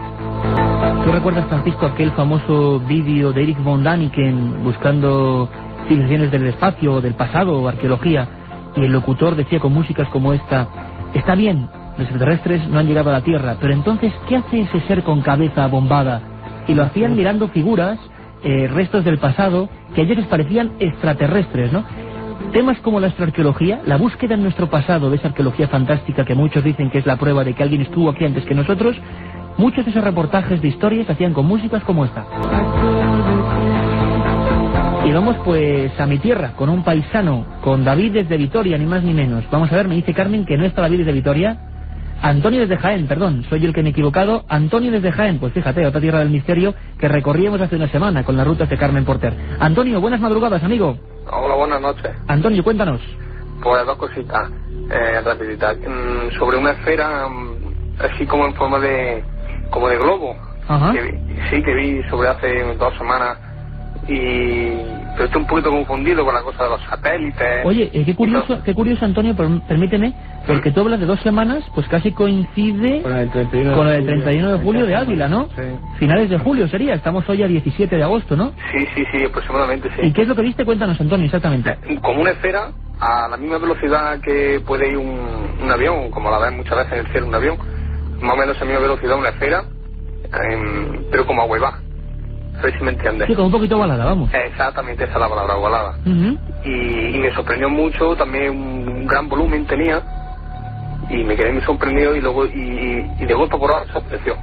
¿Tú recuerdas, Francisco, aquel famoso vídeo de Eric von Daniken buscando civilizaciones del espacio del pasado o arqueología? Y el locutor decía con músicas como esta, está bien, los extraterrestres no han llegado a la Tierra, pero entonces, ¿qué hace ese ser con cabeza bombada? Y lo hacían mirando figuras, eh, restos del pasado, que a ellos les parecían extraterrestres, ¿no? Temas como la astroarqueología, la búsqueda en nuestro pasado de esa arqueología fantástica que muchos dicen que es la prueba de que alguien estuvo aquí antes que nosotros, muchos de esos reportajes de historias se hacían con músicas como esta. Y vamos pues a mi tierra, con un paisano, con David desde Vitoria, ni más ni menos. Vamos a ver, me dice Carmen que no está David desde Vitoria. Antonio desde Jaén, perdón, soy yo el que me he equivocado. Antonio desde Jaén, pues fíjate, otra tierra del misterio que recorríamos hace una semana con las rutas de Carmen Porter. Antonio, buenas madrugadas, amigo. Hola, buenas noches. Antonio, cuéntanos. Pues dos cositas eh, rapiditas. Mm, sobre una esfera, mm, así como en forma de, como de globo. Ajá. Que vi- sí, que vi sobre hace dos semanas. Y pero estoy un poquito confundido con la cosa de los satélites. Oye, eh, qué curioso, qué curioso Antonio, per- permíteme, porque tú hablas de dos semanas, pues casi coincide Con el 31 con de el julio. 31 de julio de Ávila, ¿no? Sí. Finales de julio sería, estamos hoy a 17 de agosto, ¿no? Sí, sí, sí, aproximadamente sí. ¿Y qué es lo que viste? Cuéntanos, Antonio, exactamente. Como una esfera a la misma velocidad que puede ir un, un avión, como la ven muchas veces en el cielo un avión, más o menos a la misma velocidad una esfera, em, pero como a hueva. Si me entiendes. Sí, con un poquito ovalada, vamos. Exactamente esa es la palabra, ovalada. Ujú. Y, y me sorprendió mucho, también un, un gran volumen tenía, y me quedé muy sorprendido y luego, y, y de golpe por ahora desapareció.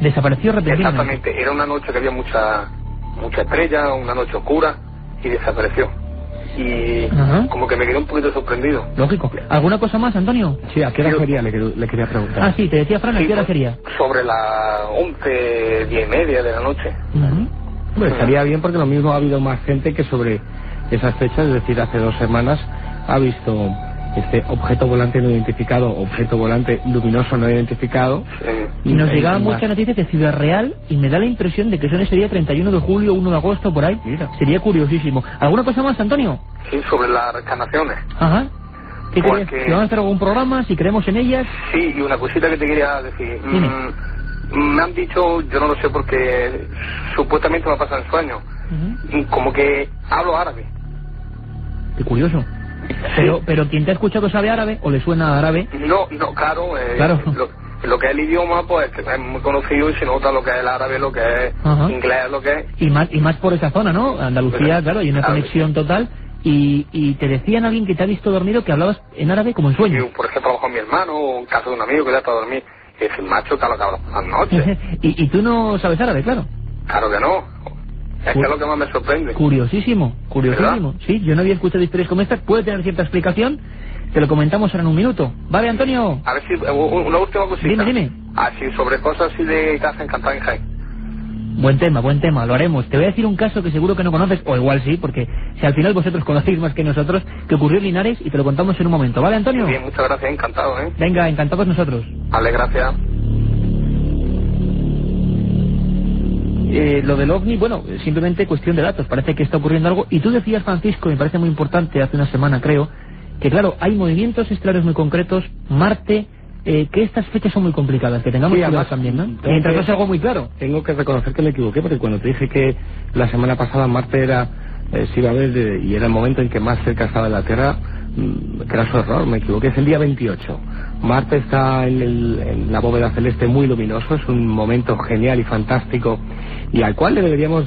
Desapareció repentinamente. Exactamente, era una noche que había mucha, mucha estrella, una noche oscura, y desapareció. Y Ajá. como que me quedé un poquito sorprendido. Lógico. ¿Alguna cosa más, Antonio? Sí, ¿a qué hora Sí, sería? Le, quería- le quería preguntar. Ah, sí, te decía Fran, ¿a qué hora sería? Sobre las 11, 10 y media de la noche. Ujú. Hombre, estaría bien porque lo mismo ha habido más gente que sobre esas fechas, es decir, hace dos semanas, ha visto este objeto volante no identificado, objeto volante luminoso no identificado. Y nos llegaban muchas noticias de Ciudad Real y me da la impresión de que son ese día 31 de julio, 1 de agosto, por ahí. Mira. Sería curiosísimo. ¿Alguna cosa más, Antonio? sí, sobre las reencarnaciones. Ajá. ¿Qué crees? que- ¿Que van a hacer algún programa? Si creemos en ellas. Sí, y una cosita que te quería decir. Dime. Mm, me han dicho, yo no lo sé porque supuestamente me pasa en sueños, Ujú. mm, como que hablo árabe. Qué curioso. Pero, pero quien te ha escuchado sabe árabe o le suena árabe. No, no, claro. eh, Claro. Lo, lo que es el idioma, pues que es muy conocido y se nota lo que es el árabe, lo que es Ajá. inglés, lo que es. Y más, y más por esa zona, ¿no? Andalucía, Pero- claro, hay una conexión total. Y, y te decían alguien que te ha visto dormido que hablabas en árabe como en sueños. Yo, por ejemplo, con mi hermano o en casa de un amigo que ya está. Y es el macho que habla las noches. y, y tú no sabes árabe, claro. claro que no. Es que es lo que más me sorprende. Curiosísimo, curiosísimo. Sí, yo no había escuchado historias como estas. Puede tener cierta explicación. Te lo comentamos ahora en un minuto. ¿Vale, Antonio? A ver si, eh, una última cosita. Dime, dime. Así, sobre cosas así de casa encantada en Jaén. Buen tema, buen tema, lo haremos. Te voy a decir un caso que seguro que no conoces, o igual sí, porque si al final vosotros conocéis más que nosotros, que ocurrió en Linares y te lo contamos en un momento. ¿Vale, Antonio? Bien, muchas gracias, encantado, ¿eh? Venga, encantados nosotros. Vale, gracias. Eh, lo del OVNI, bueno, eh, simplemente cuestión de datos, parece que está ocurriendo algo. Y tú decías, Francisco, me parece muy importante, hace una semana creo, que claro, hay movimientos estelares muy concretos, Marte, eh, que estas fechas son muy complicadas, que tengamos Sí, cuidado también, ¿no? tengo Mientras que- no sea algo muy claro. Tengo que reconocer que me equivoqué porque cuando te dije que la semana pasada Marte era eh, se iba a ver de- y era el momento en que más cerca estaba de la Tierra, mm, que era su error, me equivoqué, es el día 28. Marte está en, el- en la bóveda celeste muy luminoso, es un momento genial y fantástico y al cual le deberíamos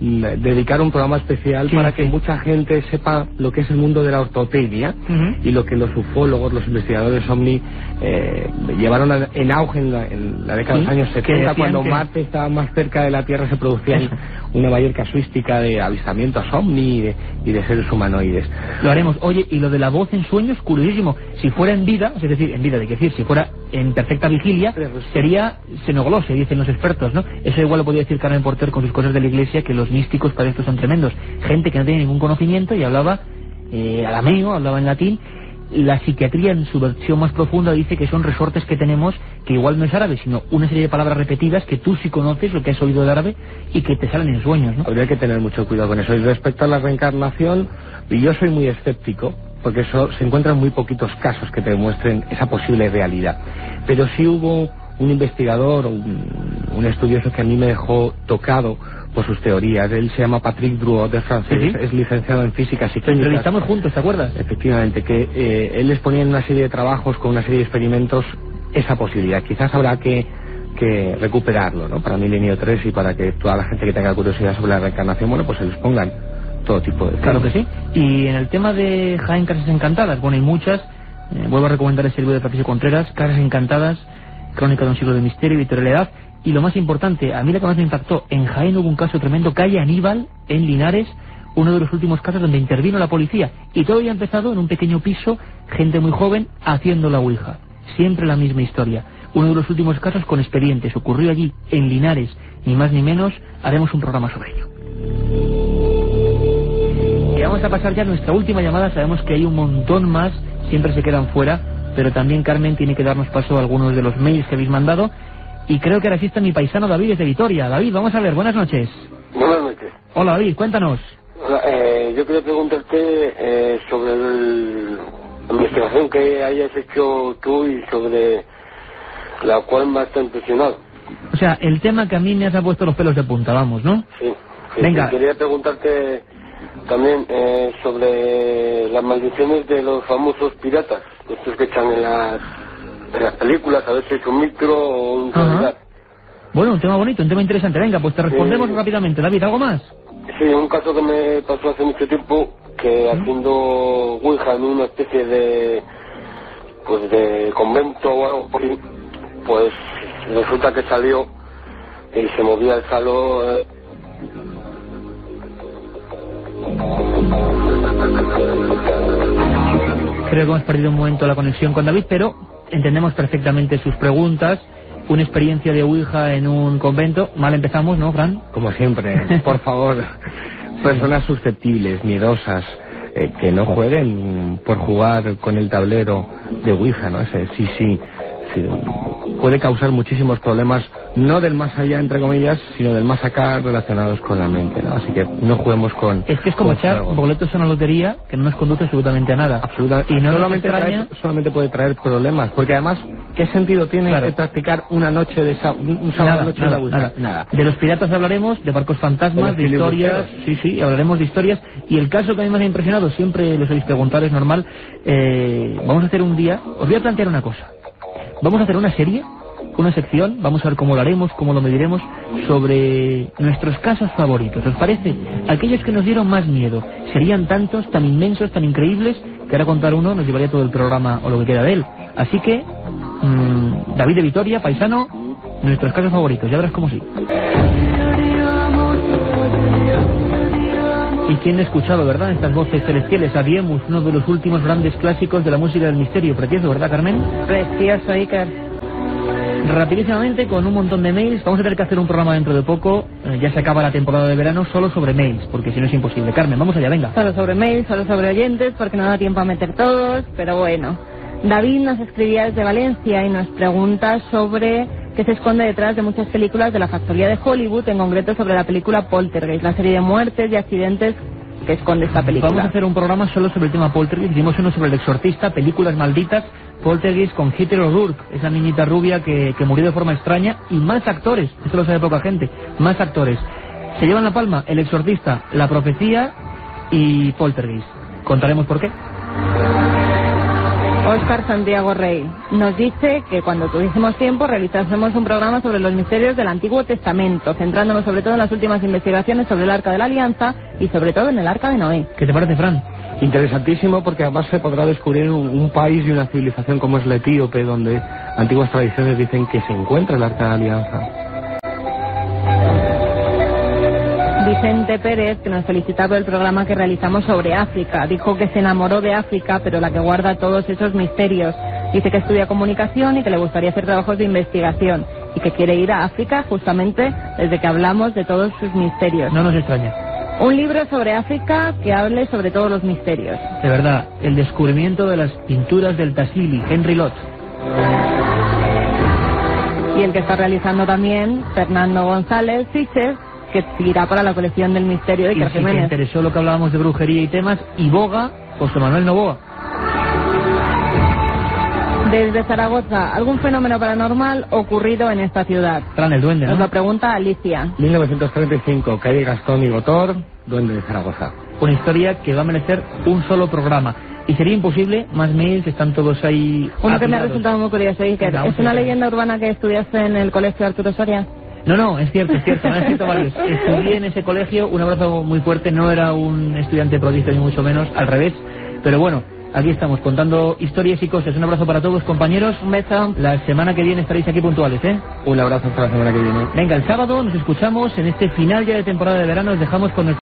dedicar un programa especial Sí, para sí. que mucha gente sepa lo que es el mundo de la ortotecnia Ujú. y lo que los ufólogos, los investigadores OVNI eh, llevaron a- en auge en la, en la década de los Sí, años que 70 decían cuando que- Marte estaba más cerca de la Tierra se producía una mayor casuística de avistamientos ovni y de, y de seres humanoides. Lo haremos. Oye, y lo de la voz en sueños, curiosísimo. Si fuera en vida, es decir, en vida, de decir, si fuera en perfecta vigilia, sería xenoglose, dicen los expertos, ¿no? Eso igual lo podría decir Carmen Porter con sus cosas de la iglesia, que místicos para esto son tremendos. Gente que no tiene ningún conocimiento y hablaba eh, arameo, hablaba en latín. La psiquiatría en su versión más profunda dice que son resortes que tenemos que igual no es árabe, sino una serie de palabras repetidas que tú sí conoces, lo que has oído de árabe, y que te salen en sueños, ¿no? Habría que tener mucho cuidado con eso. Y respecto a la reencarnación, yo soy muy escéptico, porque eso se encuentran muy poquitos casos que te demuestren esa posible realidad. Pero sí hubo un investigador, un, un estudioso que a mí me dejó tocado por sus teorías. Él se llama Patrick Drouot, es francés, Sí, es licenciado en físicas y entrevistamos juntos, ¿te acuerdas? Efectivamente, que eh, él les ponía en una serie de trabajos con una serie de experimentos esa posibilidad. Quizás habrá que, que recuperarlo, ¿no? Para Milenio 3 y para que toda la gente que tenga curiosidad sobre la reencarnación, bueno, pues se les pongan todo tipo de Claro que temas. sí. Y en el tema de Jaén Casas Encantadas, bueno, hay muchas. Eh, vuelvo a recomendar el libro de Patricio Contreras, Casas Encantadas, Crónica de un siglo de misterio y vitorialidad. Y lo más importante, a mí lo que más me impactó, en Jaén hubo un caso tremendo, calle Aníbal, en Linares, uno de los últimos casos donde intervino la policía. Y todo había empezado en un pequeño piso, gente muy joven, haciendo la Ouija. Siempre la misma historia. Uno de los últimos casos con expedientes. Ocurrió allí, en Linares, ni más ni menos. Haremos un programa sobre ello. Y vamos a pasar ya a nuestra última llamada. Sabemos que hay un montón más, siempre se quedan fuera, pero también Carmen tiene que darnos paso a algunos de los mails que habéis mandado. Y creo que ahora sí está mi paisano David desde Vitoria. David, vamos a ver, buenas noches. Buenas noches. Hola David, cuéntanos. Hola, eh, yo quería preguntarte eh, sobre el- la investigación que hayas hecho tú y sobre la cual me has impresionado. O sea, el tema que a mí me has puesto los pelos de punta, vamos, ¿no? Sí. Sí, Venga. Quería preguntarte también eh, sobre las maldiciones de los famosos piratas, estos que echan en las, en las películas, a ver si es un micro o un realidad. Bueno, un tema bonito, un tema interesante. Venga, pues te respondemos rápidamente. David, ¿algo más? Sí, un caso que me pasó hace mucho tiempo, que haciendo Ouija en una especie de, pues de convento o algo pues resulta que salió y se movía el salón. eh, Creo que hemos perdido un momento la conexión con David, pero entendemos perfectamente sus preguntas. Una experiencia de Ouija en un convento. Mal empezamos, ¿no, Fran? Como siempre, por favor, personas susceptibles, miedosas, eh, que no jueguen por jugar con el tablero de Ouija, ¿no? Ese, sí, sí, sí, puede causar muchísimos problemas, no del más allá, entre comillas, sino del más acá relacionados con la mente, ¿no? Así que no juguemos con... Es que es como echar boletos a una lotería que no nos conduce absolutamente a nada. Absoluta- Y no solamente, trae- solamente puede traer problemas, porque además, ¿qué sentido tiene Claro. practicar una noche de un sábado Nada, noche nada, de Ouija? nada. nada. De los piratas hablaremos, de barcos fantasmas, de historias. Sí, sí, hablaremos de historias. Y el caso que a mí me ha impresionado, siempre lo habéis preguntado, es normal. eh, vamos a hacer un día. Os voy a plantear una cosa. Vamos a hacer una serie, una sección, vamos a ver cómo lo haremos, cómo lo mediremos, sobre nuestros casos favoritos. ¿Os parece? Aquellos que nos dieron más miedo. Serían tantos, tan inmensos, tan increíbles, que ahora contar uno nos llevaría todo el programa o lo que queda de él. Así que, mm, David de Vitoria, paisano, nuestros casos favoritos, ya verás cómo sí. ¿Y quién ha escuchado, verdad, estas voces celestiales? Habíamos uno de los últimos grandes clásicos de la música del misterio. Precioso, ¿verdad, Carmen? Precioso, Iker. Rapidísimamente, con un montón de mails, vamos a tener que hacer un programa dentro de poco. eh, ya se acaba la temporada de verano solo sobre mails, porque si no es imposible. Carmen, vamos allá, venga. Solo sobre mails, solo sobre oyentes, porque no da tiempo a meter todos, pero bueno. David nos escribía desde Valencia y nos pregunta sobre qué se esconde detrás de muchas películas de la factoría de Hollywood, en concreto sobre la película Poltergeist, la serie de muertes y accidentes que esconde esta película. Vamos a hacer un programa solo sobre el tema Poltergeist. Hicimos uno sobre el exorcista, películas malditas, Poltergeist con Hitler O'Rourke, esa niñita rubia que, que murió de forma extraña, y más actores, esto lo sabe poca gente, más actores. Se llevan la palma el exorcista, la profecía y Poltergeist. Contaremos por qué. Oscar Santiago Rey nos dice que cuando tuviésemos tiempo realizásemos un programa sobre los misterios del Antiguo Testamento, centrándonos sobre todo en las últimas investigaciones sobre el Arca de la Alianza y sobre todo en el Arca de Noé. ¿Qué te parece, Fran? Interesantísimo porque además se podrá descubrir un, un país y una civilización como es la etíope, donde antiguas tradiciones dicen que se encuentra el Arca de la Alianza. Vicente Pérez, que nos felicitaba el programa que realizamos sobre África, dijo que se enamoró de África, pero la que guarda todos esos misterios. Dice que estudia comunicación y que le gustaría hacer trabajos de investigación y que quiere ir a África justamente desde que hablamos de todos sus misterios. No nos extraña. Un libro sobre África que hable sobre todos los misterios. De verdad, el descubrimiento de las pinturas del Tassili, Henry Lott. Y el que está realizando también Fernando González Fiches, que irá para la colección del misterio de Y si te interesó lo que hablábamos de brujería y temas, y Boga, José Manuel Novoa. Desde Zaragoza, ¿algún fenómeno paranormal ocurrido en esta ciudad? Fran, el duende, Nos ¿no? lo pregunta Alicia. 1935, calle Gastón y Gotor, Duende de Zaragoza. Una historia que va a merecer un solo programa. Y sería imposible, más mails, están todos ahí. Uno que me ha resultado muy curioso, Iker. Venga, ¿Es una leyenda urbana que estudiaste en el colegio Arturo Soria? No, no, es cierto, es cierto, me han escrito varios. Estudié en ese colegio, un abrazo muy fuerte, no era un estudiante prodigio ni mucho menos, al revés. Pero bueno, aquí estamos contando historias y cosas. Un abrazo para todos, compañeros. Un beso. La semana que viene estaréis aquí puntuales, ¿eh? Un abrazo hasta la semana que viene. Venga, el sábado nos escuchamos en este final ya de temporada de verano. Os dejamos con nuestro